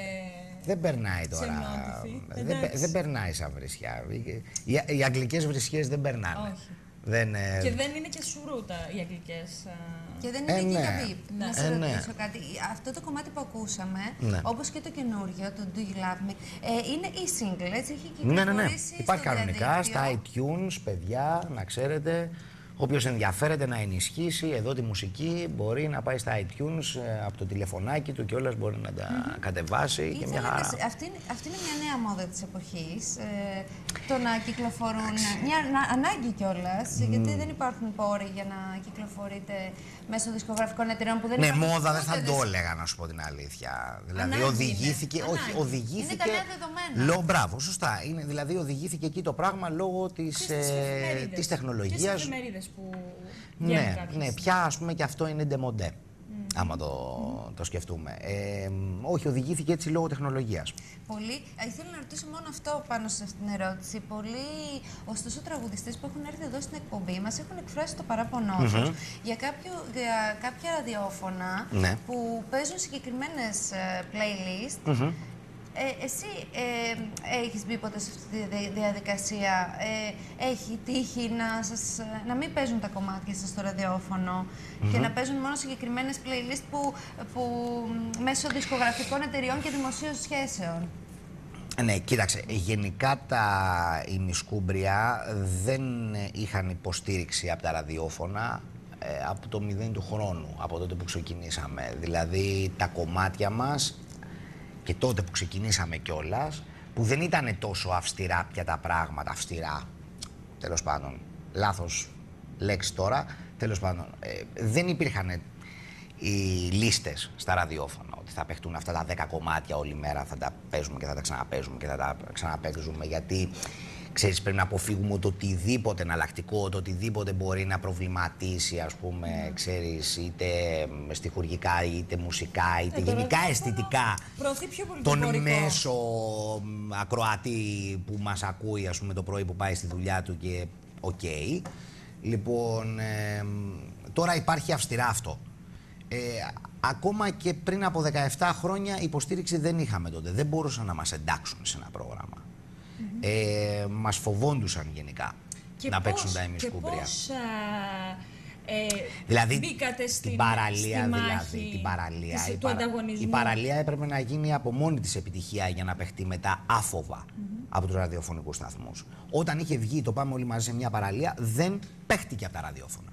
Speaker 3: Και-
Speaker 2: Δεν περνάει τώρα.
Speaker 3: Ξενότυφη.
Speaker 2: Δεν,
Speaker 3: Εντάξει.
Speaker 2: πε- δεν περνάει σαν βρισιά. Οι, οι αγγλικές βρισιές δεν περνάνε.
Speaker 3: Όχι.
Speaker 2: Δεν, ε,
Speaker 3: Και δεν είναι και σουρούτα οι αγγλικές. α,
Speaker 1: Και δεν
Speaker 2: Ε,
Speaker 1: είναι και
Speaker 2: ναι.
Speaker 1: για VIP.
Speaker 3: Ναι.
Speaker 1: Να σε
Speaker 2: Ε, ναι.
Speaker 1: ρωτήσω κάτι. Αυτό το κομμάτι που ακούσαμε,
Speaker 2: Ναι.
Speaker 1: όπως και το καινούριο, το Do You Love Me, ε, είναι e-single, έτσι, έχει
Speaker 2: Ναι, ναι, ναι.
Speaker 1: κυκλοφορήσει
Speaker 2: Υπάρχει
Speaker 1: στο
Speaker 2: κανονικά
Speaker 1: διαδίκτυο.
Speaker 2: στα iTunes, παιδιά, να ξέρετε. Όποιος ενδιαφέρεται να ενισχύσει εδώ τη μουσική μπορεί να πάει στα iTunes ε, από το τηλεφωνάκι του και όλας μπορεί να τα κατεβάσει και
Speaker 1: Ήθελα
Speaker 2: μια
Speaker 1: να
Speaker 2: χαρά.
Speaker 1: σε- αυτή, είναι, αυτή είναι μια νέα μόδα της εποχής, ε, το να κυκλοφορούν, μια να- ανάγκη κιόλας, γιατί δεν υπάρχουν πόροι για να κυκλοφορείτε μέσω δισκογραφικών εταιρεών που δεν
Speaker 2: Ναι,
Speaker 1: υπάρχουν
Speaker 2: μόδα δεν
Speaker 1: ούτε
Speaker 2: θα το
Speaker 1: δισ-
Speaker 2: έλεγα να σου πω την αλήθεια. Δηλαδή
Speaker 3: Ανάγκη
Speaker 2: οδηγήθηκε.
Speaker 1: είναι.
Speaker 2: Όχι,
Speaker 1: Ανάγκη.
Speaker 2: οδηγήθηκε.
Speaker 1: Είναι κανένα δεδομένα.
Speaker 2: Λόγω, μπράβο, σωστά. Είναι, δηλαδή οδηγήθηκε εκεί το πράγμα λόγω της
Speaker 3: και στις
Speaker 2: ε,
Speaker 3: εφημερίδες.
Speaker 2: της
Speaker 3: Και
Speaker 2: τεχνολογίας.
Speaker 3: Στις εφημερίδες που βγαίνουν
Speaker 2: Ναι,
Speaker 3: κάποιες.
Speaker 2: ναι, πια ας πούμε και αυτό είναι ντεμοντέ. Άμα το, το σκεφτούμε. Ε, όχι, οδηγήθηκε έτσι λόγω τεχνολογίας.
Speaker 1: Πολύ, ε, ήθελα να ρωτήσω μόνο αυτό πάνω σε αυτήν την ερώτηση. Πολλοί, ωστόσο, τραγουδιστές που έχουν έρθει εδώ στην εκπομπή μας έχουν εκφράσει το παράπονό τους για, κάποιο, για κάποια ραδιόφωνα
Speaker 2: Ναι.
Speaker 1: που παίζουν συγκεκριμένες ε, playlist. Ε, εσύ ε, έχεις μπει ποτέ σε αυτή τη δια- διαδικασία, ε, έχει τύχει να, σας, ε, να μην παίζουν τα κομμάτια σας στο ραδιόφωνο και να παίζουν μόνο συγκεκριμένες playlist που, που μ, μέσω δισκογραφικών εταιριών και δημοσίων σχέσεων;
Speaker 2: Ναι, κοίταξε. Γενικά τα ημισκούμπρια δεν είχαν υποστήριξη από τα ραδιόφωνα ε, από το μηδέν του χρόνου, από τότε που ξεκινήσαμε. Δηλαδή τα κομμάτια μας και τότε που ξεκινήσαμε κιόλας, που δεν ήταν τόσο αυστηρά πια τα πράγματα, αυστηρά τέλος πάντων. λάθος λέξη τώρα, τέλος πάντων, ε, δεν υπήρχαν οι λίστες στα ραδιόφωνα ότι θα παιχτούν αυτά τα 10 κομμάτια όλη μέρα, θα τα παίζουμε και θα τα ξαναπέζουμε και θα τα ξαναπέζουμε γιατί ξέρεις πρέπει να αποφύγουμε το οτιδήποτε εναλλακτικό, το οτιδήποτε μπορεί να προβληματίσει ας πούμε, mm. ξέρεις, είτε στοιχουργικά είτε μουσικά είτε ε, γενικά αισθητικά τον μέσο ακροατή που μας ακούει ας πούμε το πρωί που πάει στη δουλειά του και ok. Okay. Λοιπόν, ε, τώρα υπάρχει αυστηρά αυτό. Ε, ακόμα και πριν από 17 χρόνια υποστήριξη δεν είχαμε τότε. Δεν μπορούσαν να μας εντάξουν σε ένα πρόγραμμα. Mm ε, μας φοβόντουσαν γενικά να παίξουν τα Ημισκούμπρια.
Speaker 3: Ε, δηλαδή μπήκατε στην,
Speaker 2: την παραλία, δηλαδή, την παραλία,
Speaker 3: της, η, του ανταγωνισμού.
Speaker 2: η παραλία έπρεπε να γίνει από μόνη της επιτυχία για να παιχτεί μετά άφοβα από τους ραδιοφωνικούς σταθμούς. Όταν είχε βγει το πάμε όλοι μαζί σε μια παραλία δεν παίχτηκε από τα ραδιόφωνα.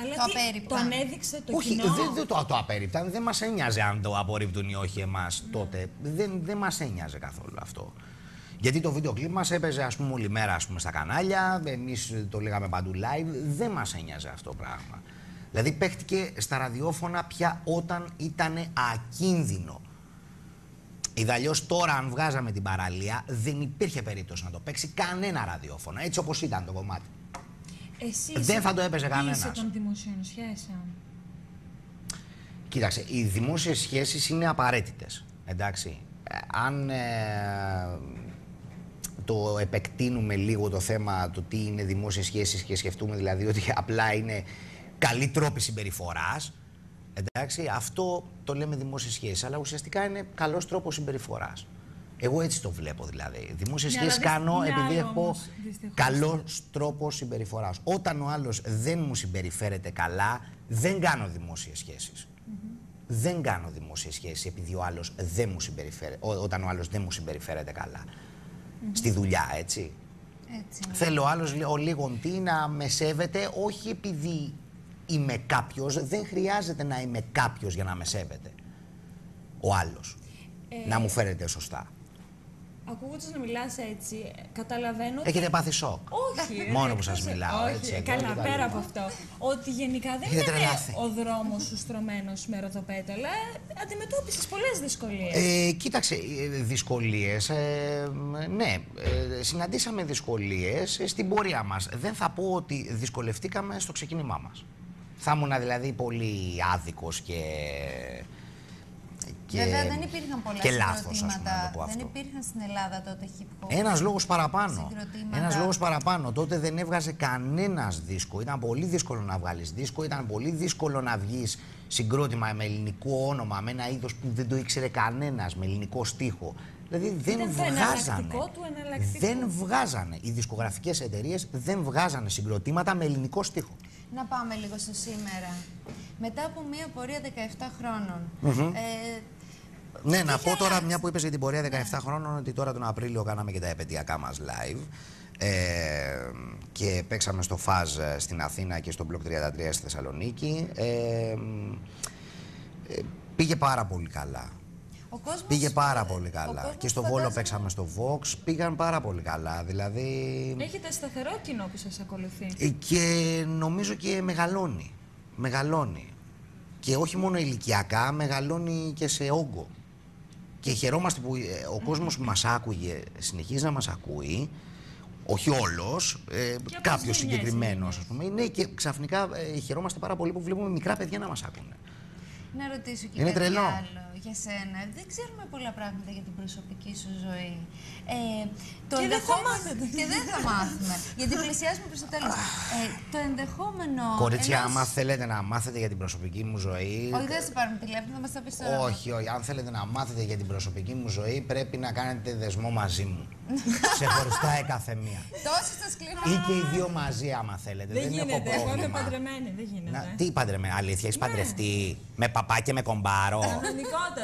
Speaker 3: Αλλά το απέριπτα. Το ανέδειξε το
Speaker 2: όχι,
Speaker 3: κοινό;
Speaker 2: Όχι, δεν το, το απέριπταν. Δεν μας ένοιαζε αν το απορρίπτουν ή όχι εμάς ναι. τότε. Δεν, δεν μας ένοιαζε καθόλου αυτό. Γιατί το βίντεο κλιπ μας έπαιζε ας πούμε, όλη μέρα ας πούμε, στα κανάλια, εμείς το λέγαμε παντού live. Δεν μας ένοιαζε αυτό το πράγμα. Δηλαδή παίχτηκε στα ραδιόφωνα πια όταν ήταν ακίνδυνο. Ιδαλλιώ τώρα, αν βγάζαμε την παραλία, δεν υπήρχε περίπτωση να το παίξει κανένα ραδιόφωνο. Έτσι όπως ήταν το κομμάτι.
Speaker 3: Εσύ
Speaker 2: δεν θα το έπαιζε κανένας.
Speaker 3: των δημοσίων σχέσεων.
Speaker 2: Κοίταξε, οι δημόσιες σχέσεις είναι απαραίτητες. Εντάξει. Ε, αν ε, το επεκτείνουμε λίγο το θέμα το τι είναι δημόσιες σχέσεις και σκεφτούμε δηλαδή ότι απλά είναι καλή τρόπη συμπεριφοράς, εντάξει, αυτό το λέμε δημόσιες σχέσεις, αλλά ουσιαστικά είναι καλός τρόπος συμπεριφοράς. Εγώ έτσι το βλέπω δηλαδή. Δημόσιες ναι, σχέσεις κάνω επειδή έχω καλός τρόπος συμπεριφοράς. Όταν ο άλλος δεν μου συμπεριφέρεται καλά, δεν κάνω δημόσιες σχέσεις. Δεν κάνω δημόσιες σχέσεις επειδή ο άλλος δεν μου συμπεριφέρεται, όταν ο άλλος δεν μου συμπεριφέρεται καλά στη δουλειά, έτσι. έτσι ναι. Θέλω άλλος ο λίγον τι να με σέβεται, όχι επειδή είμαι κάποιος, δεν χρειάζεται να είμαι κάποιος για να με σέβεται ο άλλος. Ε... Να μου φέρεται σωστά.
Speaker 3: Ακούγοντας να μιλάς έτσι, καταλαβαίνω.
Speaker 2: Έχετε πάθει σοκ;
Speaker 3: Όχι.
Speaker 2: Μόνο που σας μιλάω.
Speaker 3: Όχι, έτσι, καλά, πέρα από αυτό. Ότι γενικά δεν είναι ο δρόμος σου στρωμένος με ροδοπέταλα. Αντιμετώπισες πολλές δυσκολίες.
Speaker 2: Ε, κοίταξε, ε, δυσκολίες. Ε, ναι, ε, συναντήσαμε δυσκολίες στην πορεία μας. Δεν θα πω ότι δυσκολευτήκαμε στο ξεκίνημά μας. Θα ήμουν δηλαδή πολύ άδικος και
Speaker 1: και... Βέβαια δεν υπήρχαν πολλά και λάθος, ας πούμε, να το πω αυτό. Δεν υπήρχαν στην Ελλάδα τότε hip hop.
Speaker 2: Ένας λόγος παραπάνω. Ένας λόγος παραπάνω. Τότε δεν έβγαζε κανένας δίσκο. Ήταν πολύ δύσκολο να βγάλεις δίσκο. Ήταν πολύ δύσκολο να βγεις συγκρότημα με ελληνικό όνομα, με ένα είδος που δεν το ήξερε κανένας, με ελληνικό στίχο. Δηλαδή δεν
Speaker 3: Ήταν
Speaker 2: βγάζανε.
Speaker 3: του
Speaker 2: δεν βγάζανε. Οι δισκογραφικές εταιρείες δεν βγάζανε συγκροτήματα με ελληνικό στίχο.
Speaker 1: Να πάμε λίγο στο σήμερα. Μετά από μια πορεία 17 χρόνων, ε,
Speaker 2: ναι, να πω τώρα μια που είπες για την πορεία 17 ναι. χρόνων ότι τώρα τον Απρίλιο κάναμε και τα επαιτειακά μας live. Ε, και παίξαμε στο ΦΑΖ στην Αθήνα και στο Block 33 στη Θεσσαλονίκη. Ε, ε, πήγε πάρα πολύ καλά.
Speaker 1: Ο κόσμος,
Speaker 2: πήγε πάρα πολύ καλά. Και στο Βόλο παίξαμε στο Vox. Πήγαν πάρα πολύ καλά. Δηλαδή...
Speaker 3: Έχετε σταθερό κοινό που σας ακολουθεί.
Speaker 2: Ε, και νομίζω και μεγαλώνει. Μεγαλώνει. Και όχι μόνο ηλικιακά, μεγαλώνει και σε όγκο. Και χαιρόμαστε που ε, ο κόσμος που μας άκουγε συνεχίζει να μας ακούει, όχι όλος, ε, κάποιος συγκεκριμένος ας πούμε. Ναι, και ξαφνικά ε, χαιρόμαστε πάρα πολύ που βλέπουμε μικρά παιδιά να μας ακούνε.
Speaker 1: Να ρωτήσω και Είναι κάτι τρελό. άλλο για σένα. Δεν ξέρουμε πολλά πράγματα για την προσωπική σου ζωή. Ε, το
Speaker 3: και δεν θα μάθετε.
Speaker 1: Και δεν θα μάθουμε. γιατί πλησιάζουμε προς το τέλος. Ε, το ενδεχόμενο...
Speaker 2: Κορίτσια, ενός... άμα θέλετε να μάθετε για την προσωπική μου ζωή...
Speaker 1: Όχι, δεν θα πάρουμε τηλέφωνο, θα μας τα πεις τώρα.
Speaker 2: Όχι, όχι. Αν θέλετε να μάθετε για την προσωπική μου ζωή, πρέπει να κάνετε δεσμό μαζί μου. Ξεχωριστά η κάθε μία.
Speaker 1: Τόση σας κλείνω.
Speaker 2: Ή και οι δύο μαζί, άμα θέλετε.
Speaker 3: Δεν, δεν γίνεται. Εγώ είμαι παντρεμένη. Δεν γίνεται. Να,
Speaker 2: τι παντρεμένη, αλήθεια, έχεις ναι. παντρευτεί. Με παπά και με κομπάρο;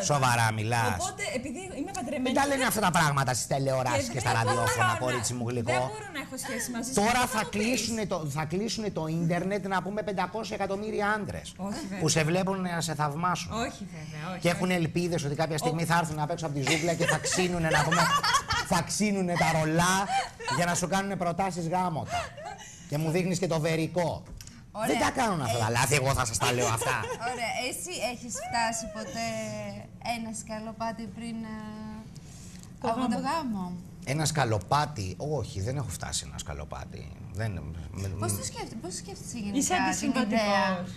Speaker 2: Σοβαρά μιλάς.
Speaker 3: Οπότε, επειδή είμαι παντρεμένη.
Speaker 2: Δεν τα λένε αυτά τα πράγματα στις τηλεοράσεις και, στα ραδιόφωνα, κορίτσι μου γλυκό.
Speaker 3: Δεν μπορώ να έχω σχέση μαζί
Speaker 2: σου. Τώρα θα κλείσουν, το, θα κλείσουν το ίντερνετ να πούμε 500 εκατομμύρια άντρες. Που σε βλέπουν να σε θαυμάσουν.
Speaker 3: Όχι, βέβαια.
Speaker 2: Και έχουν ελπίδες ότι κάποια στιγμή θα έρθουν να παίξουν από τη ζούγκλα και θα ξύνουν να πούμε. Θα ξύνουν τα ρολά για να σου κάνουν προτάσεις γάμοτα. και μου δείχνεις και το βερικό.
Speaker 1: Ωραία.
Speaker 2: Δεν τα κάνουν αυτά τα λάθη, εγώ θα σας τα λέω αυτά.
Speaker 1: Ωραία, εσύ έχεις φτάσει ποτέ ένα σκαλοπάτι πριν ε,
Speaker 3: Το
Speaker 1: από το
Speaker 3: γάμο.
Speaker 1: γάμο;
Speaker 2: Ένα σκαλοπάτι, όχι, δεν έχω φτάσει ένα σκαλοπάτι. Δεν, με-
Speaker 1: Πώς το σκέφτεσαι, πώς σκέφτεσαι γενικά
Speaker 3: Είσαι
Speaker 1: την ιδέα;
Speaker 3: αντισυμβατικός.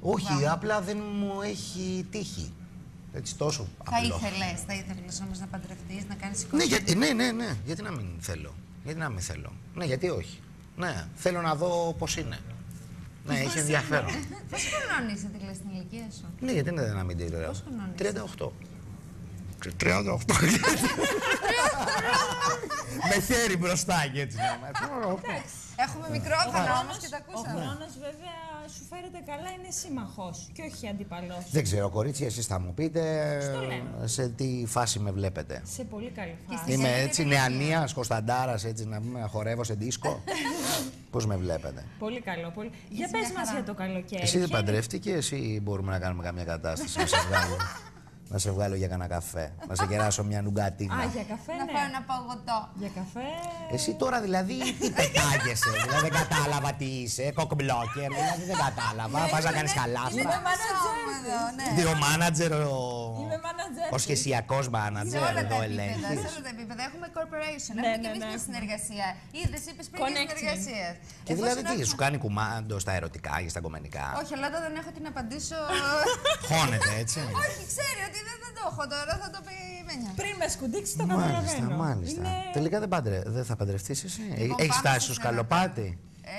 Speaker 2: όχι, απλά δεν μου έχει τύχει. Έτσι τόσο
Speaker 1: Θα
Speaker 2: απλό.
Speaker 1: ήθελες, θα ήθελες όμως να παντρευτείς, να κάνεις
Speaker 2: Ναι,
Speaker 1: οικογένεια.
Speaker 2: για, ναι, ναι, ναι. Γιατί να μην θέλω; Γιατί να μην θέλω; Ναι, γιατί όχι; Ναι, θέλω να δω πώς είναι. Ναι, έχει ενδιαφέρον.
Speaker 1: Πόσο χρονών είσαι, τι λες, στην ηλικία σου;
Speaker 2: ναι, γιατί δεν να μην τη λέω.
Speaker 1: Πόσο χρονών είσαι;
Speaker 2: 38. 38. Με χέρι μπροστά και έτσι.
Speaker 1: Έχουμε μικρόφωνο
Speaker 3: Ο
Speaker 1: όμως και τα
Speaker 3: Ο
Speaker 1: ακούσαμε.
Speaker 3: χρόνος βέβαια σου φέρεται καλά, είναι σύμμαχος και όχι αντίπαλος.
Speaker 2: Δεν ξέρω, κορίτσια, εσείς θα μου πείτε
Speaker 3: Στο λέμε.
Speaker 2: σε τι φάση με βλέπετε.
Speaker 3: Σε πολύ καλή
Speaker 1: Και
Speaker 3: φάση.
Speaker 1: στη-
Speaker 2: Είμαι
Speaker 1: σε
Speaker 2: έτσι
Speaker 1: ηλικία.
Speaker 2: νεανίας, Κωνσταντάρας, έτσι να πούμε, να χορεύω σε δίσκο. Πώς με βλέπετε;
Speaker 3: Πολύ καλό. Πολύ... Για
Speaker 1: μια
Speaker 3: πες μας
Speaker 1: χαρά.
Speaker 3: για το καλοκαίρι.
Speaker 2: Εσύ δεν
Speaker 3: Ποια είναι-
Speaker 2: παντρεύτηκες, εσύ μπορούμε να κάνουμε καμία κατάσταση. να, σε βγάλω, να σε βγάλω για κανένα καφέ. Να σε κεράσω μια νουγκατίνα.
Speaker 3: Α, για καφέ,
Speaker 1: Να
Speaker 3: ναι.
Speaker 1: φάω ένα παγωτό.
Speaker 3: Για καφέ.
Speaker 2: Εσύ τώρα δηλαδή τι πετάγεσαι, δηλαδή δεν κατάλαβα τι είσαι, κοκμπλόκερ, δηλαδή δεν κατάλαβα, πας να κάνεις
Speaker 1: Είναι
Speaker 2: χαλάσματα.
Speaker 1: το μάνατζερ εδώ, ναι.
Speaker 2: Τι ο μάνατζερ, ο,
Speaker 3: Είμαι manager
Speaker 2: ο σχεσιακός
Speaker 1: Σε
Speaker 2: μάνατζερ
Speaker 1: όλα τα
Speaker 2: εδώ
Speaker 1: επίπεδα, σε
Speaker 2: ελέγχεις.
Speaker 1: όλα τα επίπεδα. Έχουμε corporation,
Speaker 3: Ναι,
Speaker 1: έχουμε και
Speaker 3: ναι,
Speaker 1: εμείς
Speaker 3: ναι,
Speaker 1: μια
Speaker 3: έχουμε.
Speaker 1: συνεργασία. Είδες, είπες πριν για
Speaker 3: Connecting.
Speaker 1: συνεργασία.
Speaker 2: Και δηλαδή τι, σου κάνει κουμάντο στα ερωτικά και στα κομμενικά;
Speaker 1: Όχι, αλλά όταν δεν έχω τι να απαντήσω.
Speaker 2: Χώνεται έτσι.
Speaker 1: Όχι, ξέρει ότι δεν θα το έχω τώρα, θα το πει η Μένια.
Speaker 3: Πριν με σκουντίξει το
Speaker 2: Μάλιστα,
Speaker 3: καταλαβαίνω.
Speaker 2: μάλιστα.
Speaker 3: Είναι...
Speaker 2: Τελικά δεν, παντρε... δεν θα παντρευτείς εσύ;
Speaker 1: Λοιπόν,
Speaker 2: Έχεις
Speaker 1: πάμε
Speaker 2: φτάσει
Speaker 1: στο
Speaker 2: στο
Speaker 1: θέμα.
Speaker 2: σκαλοπάτι;
Speaker 1: Ε,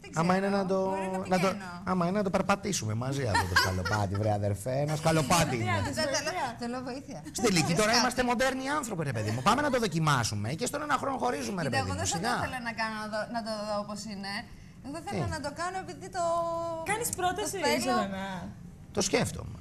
Speaker 1: δεν ξέρω.
Speaker 2: Άμα είναι να το,
Speaker 1: Μπορεί να
Speaker 2: να το,
Speaker 1: πηγαίνω.
Speaker 2: άμα είναι να το περπατήσουμε μαζί αυτό το σκαλοπάτι, βρε αδερφέ. Ένα σκαλοπάτι είναι.
Speaker 1: Δεν θέλω- Θέλω βοήθεια.
Speaker 2: Στην τελική τώρα
Speaker 1: Κάτι.
Speaker 2: είμαστε μοντέρνοι άνθρωποι, ρε παιδί μου. Πάμε να το δοκιμάσουμε και στον ένα χρόνο χωρίζουμε, ρε
Speaker 1: Κοίτα,
Speaker 2: παιδί
Speaker 1: εγώ
Speaker 2: μου.
Speaker 1: δεν θα το
Speaker 2: Σιγά.
Speaker 1: ήθελα να, κάνω, να δω- να το δω όπως είναι. Εγώ θέλω
Speaker 2: Τι;
Speaker 1: να το κάνω επειδή το.
Speaker 3: Κάνεις πρόταση,
Speaker 1: το θέλω.
Speaker 3: Ζωντανά.
Speaker 2: Το σκέφτομαι.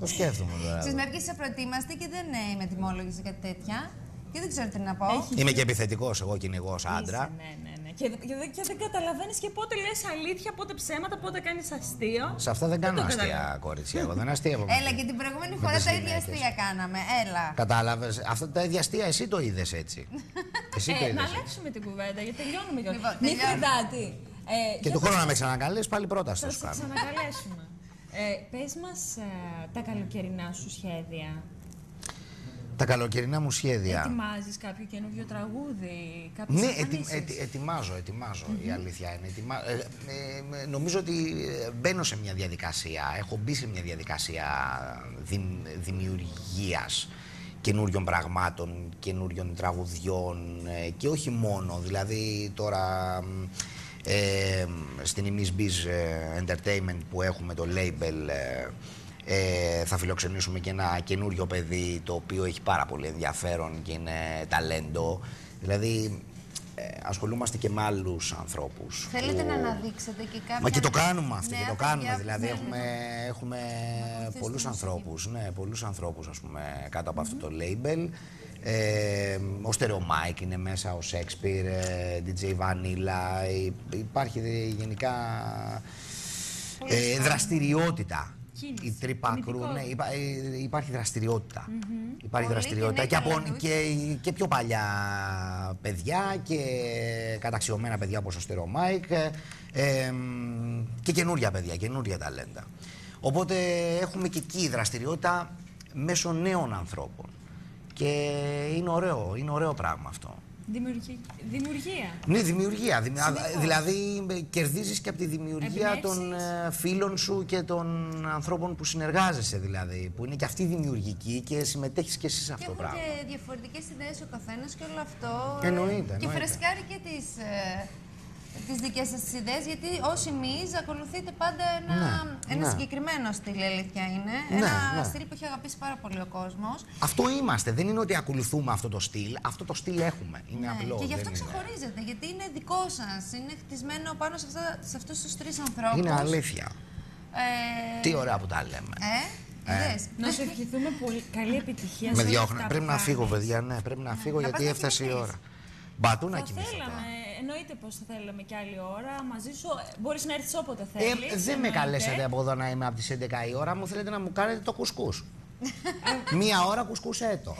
Speaker 2: Το σκέφτομαι τώρα.
Speaker 1: Ξέρεις, με έπιασε προετοίμαστη και δεν ε, είμαι τιμόλογη σε κάτι τέτοια. Και δεν ξέρω τι να πω.
Speaker 2: Είμαι και επιθετικός εγώ κυνηγός άντρα.
Speaker 3: Είσαι, ναι, ναι, ναι. Και, και, δεν- και δεν καταλαβαίνεις και πότε λες αλήθεια, πότε ψέματα, πότε κάνεις αστείο.
Speaker 2: Σε αυτά δεν κάνω
Speaker 3: το
Speaker 2: αστεία,
Speaker 3: καταλαβαίνω.
Speaker 2: κορίτσια. Εγώ δεν αστείευομαι.
Speaker 1: Έλα και την προηγούμενη
Speaker 2: Με
Speaker 1: φορά
Speaker 2: τις
Speaker 1: τα ίδια
Speaker 2: γυναίκες.
Speaker 1: αστεία κάναμε. Έλα.
Speaker 2: Κατάλαβες. Αυτά τα ίδια αστεία εσύ το είδες έτσι. εσύ το
Speaker 3: Ε, να
Speaker 2: είδες.
Speaker 3: αλλάξουμε την κουβέντα γιατί τελειώνουμε κιόλας.
Speaker 1: Λοιπόν,
Speaker 3: Μη
Speaker 1: τελειώνουμε.
Speaker 3: φρυδάτη. Ε,
Speaker 2: Και
Speaker 3: για
Speaker 2: του
Speaker 3: πες-
Speaker 2: χρόνου να με ξανακαλέσεις πάλι πρόταση θα
Speaker 3: Θα
Speaker 2: σου
Speaker 3: σε
Speaker 2: κάνω.
Speaker 3: ξανακαλέσουμε. Ε, πες μας ε, τα καλοκαιρινά σου σχέδια.
Speaker 2: Τα καλοκαιρινά μου σχέδια.
Speaker 3: Ετοιμάζεις κάποιο καινούριο τραγούδι, κάποιες
Speaker 2: Ναι, ετι,
Speaker 3: εμφανίσεις.
Speaker 2: ετι- ετοιμάζω, ετοιμάζω, η αλήθεια είναι. Ετοιμα- ε, ε, ε, νομίζω ότι ε, μπαίνω σε μια διαδικασία, έχω μπει σε μια διαδικασία δημ, δημιουργίας καινούριων πραγμάτων, καινούριων τραγουδιών ε, και όχι μόνο. Δηλαδή τώρα μ, ε, στην Imis Biz ε, Entertainment που έχουμε το label ε, ε, θα φιλοξενήσουμε και ένα καινούριο παιδί το οποίο έχει πάρα πολύ ενδιαφέρον και είναι ταλέντο. Δηλαδή ε, ασχολούμαστε και με άλλους ανθρώπους.
Speaker 1: Θέλετε
Speaker 2: που-
Speaker 1: να αναδείξετε και κάποια.
Speaker 2: Μα και το κάνουμε αυτό, και
Speaker 1: νέα
Speaker 2: το κάνουμε.
Speaker 1: παιδιά που
Speaker 2: Δηλαδή
Speaker 1: θέλουν
Speaker 2: έχουμε, έχουμε
Speaker 1: ακολουθήσουν
Speaker 2: πολλούς
Speaker 1: τη μουσική.
Speaker 2: ανθρώπους, ναι, πολλούς ανθρώπους ας πούμε κάτω από αυτό το label. Ε, ο Stereo Mike είναι μέσα, ο Shakespeare, ε, DJ Vanilla, υ- υπάρχει ε, γενικά ε, δραστηριότητα.
Speaker 3: Κίνηση,
Speaker 2: Η τρύπα κρού, ναι,
Speaker 3: κινητικότητα.
Speaker 2: υπά- ε, υπάρχει δραστηριότητα. Υπάρχει
Speaker 1: Πολύ
Speaker 2: δραστηριότητα
Speaker 1: και
Speaker 2: και,
Speaker 1: ναι,
Speaker 2: από,
Speaker 1: καλά
Speaker 2: και, και πιο παλιά παιδιά και καταξιωμένα παιδιά όπως ο Στερεό Μάικ ε, ε, μ, και καινούρια παιδιά, καινούρια ταλέντα. Οπότε έχουμε και εκεί δραστηριότητα μέσω νέων ανθρώπων. Και είναι ωραίο, είναι ωραίο πράγμα αυτό.
Speaker 3: Δημιουργη- Δημιουργία.
Speaker 2: Ναι, δημιουργία. Δημι-
Speaker 3: Συνεχώς.
Speaker 2: Δηλαδή, κερδίζεις και από τη δημιουργία των
Speaker 3: Εμπνεύσεις.
Speaker 2: ε, φίλων σου και των ανθρώπων που συνεργάζεσαι, δηλαδή. Που είναι και αυτοί δημιουργικοί και συμμετέχεις και εσύ σε
Speaker 1: Και
Speaker 2: αυτό το
Speaker 1: έχουν
Speaker 2: πράγμα.
Speaker 1: και διαφορετικές ιδέες ο καθένας και όλο αυτό.
Speaker 2: Εννοείται,
Speaker 1: Και
Speaker 2: εννοείται.
Speaker 1: φρεσκάρει και τις τις δικές σας ιδέες, γιατί όσοι εμείς ακολουθείτε πάντα ένα,
Speaker 2: Ναι,
Speaker 1: ένα
Speaker 2: ναι.
Speaker 1: συγκεκριμένο στυλ, η αλήθεια είναι.
Speaker 2: Ναι,
Speaker 1: ένα
Speaker 2: ναι.
Speaker 1: στυλ που έχει αγαπήσει πάρα πολύ ο κόσμος.
Speaker 2: Αυτό είμαστε. Δεν είναι ότι ακολουθούμε αυτό το στυλ. Αυτό το στυλ έχουμε. Είναι απλό.
Speaker 1: Ναι, και γι' αυτό
Speaker 2: δεν είναι.
Speaker 1: ξεχωρίζεται, γιατί είναι δικό σας. Είναι χτισμένο πάνω σε, αυτά, σε αυτούς τους τρεις ανθρώπους.
Speaker 2: Είναι αλήθεια.
Speaker 1: Ε,
Speaker 2: Τι ωραία που τα λέμε.
Speaker 1: Ε, είδες.
Speaker 3: Να σου ευχηθούμε πολύ καλή επιτυχία
Speaker 2: Με
Speaker 3: σε όλα
Speaker 2: διώχνουν.
Speaker 3: αυτά
Speaker 2: Πρέπει
Speaker 3: που
Speaker 2: να φύγω,
Speaker 3: κάνεις.
Speaker 2: παιδιά. Ναι, πρέπει να φύγω
Speaker 1: Να
Speaker 2: γιατί
Speaker 1: πας να
Speaker 2: έφτασε η
Speaker 1: κοιμηθείς.
Speaker 2: ώρα. Μπατού να
Speaker 3: Θα
Speaker 2: κοιμηθώ
Speaker 3: θέλαμε,
Speaker 2: τώρα.
Speaker 3: Εννοείται πως θα θέλαμε κι άλλη ώρα μαζί σου. Μπορείς να έρθεις όποτε
Speaker 2: Ε,
Speaker 3: θέλεις.
Speaker 2: δεν με
Speaker 3: εννοείται.
Speaker 2: καλέσατε από εδώ να είμαι από τις 11 η ώρα. Μου θέλετε να μου κάνετε το κουσκούς. Μία ώρα κουσκουσέτο.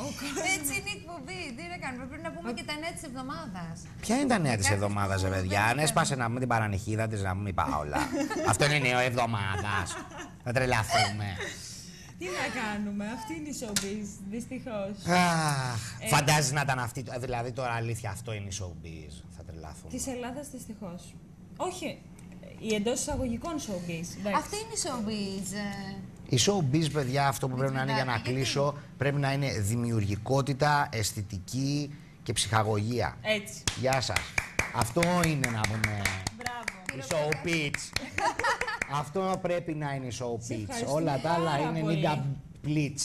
Speaker 1: Έτσι είναι η εκπομπή. Τι να κάνουμε, πρέπει να πούμε και τα νέα της εβδομάδας.
Speaker 2: Ποια είναι τα νέα της
Speaker 1: Κάθε
Speaker 2: εβδομάδας,
Speaker 1: που
Speaker 2: παιδιά;
Speaker 1: δεν
Speaker 2: Αν έσπασε να πούμε την παρανυχίδα της, να πούμε η Πάολα. Αυτό είναι νέο εβδομάδας. Θα τρελαθούμε.
Speaker 3: Τι να κάνουμε, αυτή είναι η showbiz, δυστυχώς.
Speaker 2: Αχ, Φαντάζεσαι να ήταν αυτή. ε, Δηλαδή τώρα αλήθεια αυτό είναι η showbiz. Θα τρελαθούμε.
Speaker 3: Της Ελλάδας δυστυχώς. Όχι, η εντός εισαγωγικών showbiz. εντάξει.
Speaker 1: Αυτή είναι η showbiz. ε.
Speaker 2: Η showbiz, παιδιά, αυτό που πρέπει να είναι για να
Speaker 1: Γιατί;
Speaker 2: κλείσω, πρέπει να είναι δημιουργικότητα, αισθητική και ψυχαγωγία.
Speaker 3: Έτσι.
Speaker 2: Γεια σας. Αυτό είναι να πούμε
Speaker 3: Μπράβο.
Speaker 2: η showbiz. Αυτό πρέπει να είναι η
Speaker 3: Σε
Speaker 2: showbiz.
Speaker 3: ευχαριστούμε
Speaker 2: Όλα τα άλλα
Speaker 3: πάρα
Speaker 2: είναι
Speaker 3: πολύ.
Speaker 2: λίγα blitz.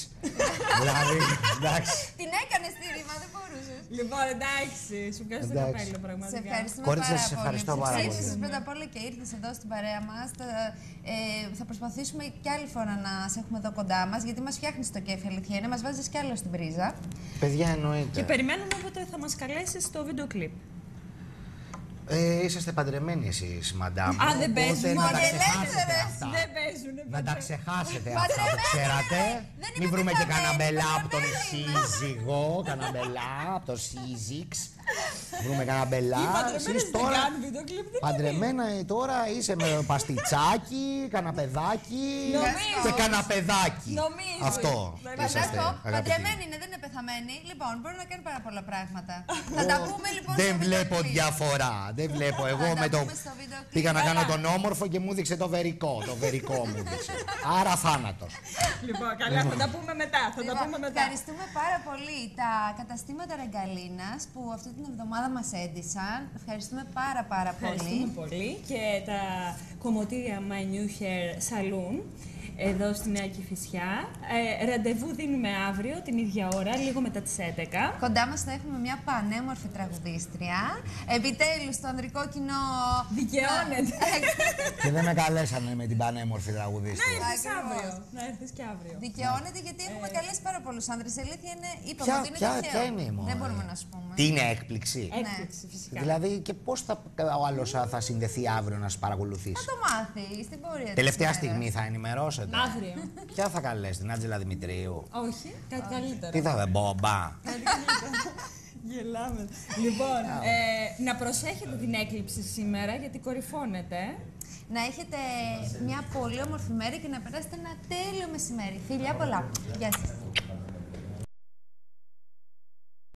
Speaker 2: δηλαδή, εντάξει.
Speaker 1: Την έκανε στη ρήμα, δεν μπορούσες.
Speaker 3: Λοιπόν, εντάξει, σου βγάζει το
Speaker 2: Εντάξει.
Speaker 3: καπέλο
Speaker 1: Σε
Speaker 3: πραγματικά.
Speaker 1: ευχαριστούμε
Speaker 2: Κορίτσια,
Speaker 1: πάρα
Speaker 2: σας
Speaker 1: πολύ.
Speaker 2: ευχαριστώ
Speaker 1: που
Speaker 2: πάρα
Speaker 1: ξύπνησες
Speaker 2: πολύ.
Speaker 1: πρώτα απ' όλα και ήρθες εδώ στην παρέα μας. Θα, ε, θα προσπαθήσουμε κι άλλη φορά να σε έχουμε εδώ κοντά μας, γιατί μας φτιάχνεις το κέφι, αλήθεια είναι. Μας βάζεις κι άλλο στην πρίζα.
Speaker 2: Παιδιά, εννοείται.
Speaker 3: Και περιμένουμε όποτε θα μας καλέσεις στο βίντεο κλιπ.
Speaker 2: Ε, είσαστε παντρεμένοι εσείς, μαντάμ.
Speaker 3: Α, δεν
Speaker 2: οπότε
Speaker 3: παίζουν.
Speaker 2: να τα
Speaker 1: Μωρέ,
Speaker 2: ξεχάσετε
Speaker 1: ελεύθερες.
Speaker 2: αυτά.
Speaker 3: Δεν παίζουν.
Speaker 2: Να τα ξεχάσετε αυτά που
Speaker 1: Παντρεμένοι
Speaker 2: ξέρατε.
Speaker 1: Δεν
Speaker 2: Μην
Speaker 1: είμαι
Speaker 2: βρούμε και
Speaker 1: πεθαμένη,
Speaker 2: κανένα μπελά από τον
Speaker 1: παντρεμένη είμαι.
Speaker 2: σύζυγο, κανένα μπελά από τον σύζυξ. Βρούμε κανένα μπελά.
Speaker 3: Οι παντρεμένες
Speaker 2: Εσείς
Speaker 3: δεν
Speaker 2: τώρα
Speaker 3: κάνουν βίντεο κλιπ. δεν
Speaker 2: παντρεμένα ε, τώρα είσαι με παστιτσάκι, καναπεδάκι
Speaker 3: Νομίζω.
Speaker 2: και καναπεδάκι.
Speaker 3: Νομίζω.
Speaker 2: Αυτό
Speaker 3: Δεν
Speaker 2: είσαστε
Speaker 1: Φαντάζω,
Speaker 2: αγαπητοί.
Speaker 1: παντρεμένη είναι, δεν είναι πεθαμένη. Λοιπόν, μπορεί να κάνει πάρα πολλά πράγματα. Θα τα πούμε λοιπόν
Speaker 2: Δεν
Speaker 1: στο
Speaker 2: βλέπω
Speaker 1: βίντεο κλιπ.
Speaker 2: διαφορά. Δεν βλέπω. Εγώ
Speaker 1: τα
Speaker 2: με το.
Speaker 1: πούμε στο βίντεο κλιπ.
Speaker 2: Πήγα να κάνω
Speaker 3: Καλά.
Speaker 2: τον όμορφο και μου δείξε το βερικό. Το βερικό μου δείξε. Άρα θάνατος.
Speaker 3: Λοιπόν, καλά, θα τα πούμε μετά. Θα τα
Speaker 1: Λοιπόν,
Speaker 3: πούμε μετά.
Speaker 1: Ευχαριστούμε πάρα πολύ τα καταστήματα Ρεγκαλίνας που αυτή την εβδομάδα μας έντυσαν. Ευχαριστούμε πάρα πάρα
Speaker 3: Ευχαριστούμε
Speaker 1: πολύ.
Speaker 3: πολύ και τα κομμωτήρια My New Hair Saloon εδώ στη Νέα Κηφισιά. Ε, ραντεβού δίνουμε αύριο την ίδια ώρα, λίγο μετά τις 11.
Speaker 1: Κοντά μας θα έχουμε μια πανέμορφη τραγουδίστρια. Επιτέλους, το ανδρικό κοινό...
Speaker 3: Δικαιώνεται.
Speaker 2: και δεν με καλέσανε με την πανέμορφη
Speaker 3: Να
Speaker 2: τραγουδίστρια.
Speaker 3: έρθεις
Speaker 1: Ακριβώς.
Speaker 3: αύριο. Να έρθεις και αύριο.
Speaker 1: Δικαιώνεται γιατί έχουμε καλέσει πάρα πολλούς άντρες. Η αλήθεια είναι, είπαμε
Speaker 2: Ποια-
Speaker 1: ότι είναι
Speaker 2: ποια-
Speaker 1: τυχαίο.
Speaker 2: ποια είναι η μόνη;
Speaker 1: Δεν μπορούμε να σου πούμε.
Speaker 2: Τι είναι έκπληξη;
Speaker 3: Έκπληξη φυσικά.
Speaker 2: Δηλαδή και πώς θα, ο άλλος θα συνδεθεί αύριο να σα παρακολουθήσει;
Speaker 1: Θα το μάθεις στην πορεία της
Speaker 2: Τελευταία
Speaker 1: ημέρας.
Speaker 2: στιγμή θα ενημερώσετε.
Speaker 3: Αύριο.
Speaker 2: Ποια θα καλέσει, την Άντζελα Δημητρίου;
Speaker 3: Όχι, κάτι καλύτερο.
Speaker 2: Τι θα δε μπόμπα;
Speaker 3: Γελάμε. Λοιπόν, ε, να προσέχετε την έκλειψη σήμερα γιατί κορυφώνεται.
Speaker 1: Να έχετε μια πολύ όμορφη μέρα και να περάσετε ένα τέλειο μεσημέρι. Φιλιά πολλά. Γεια σας.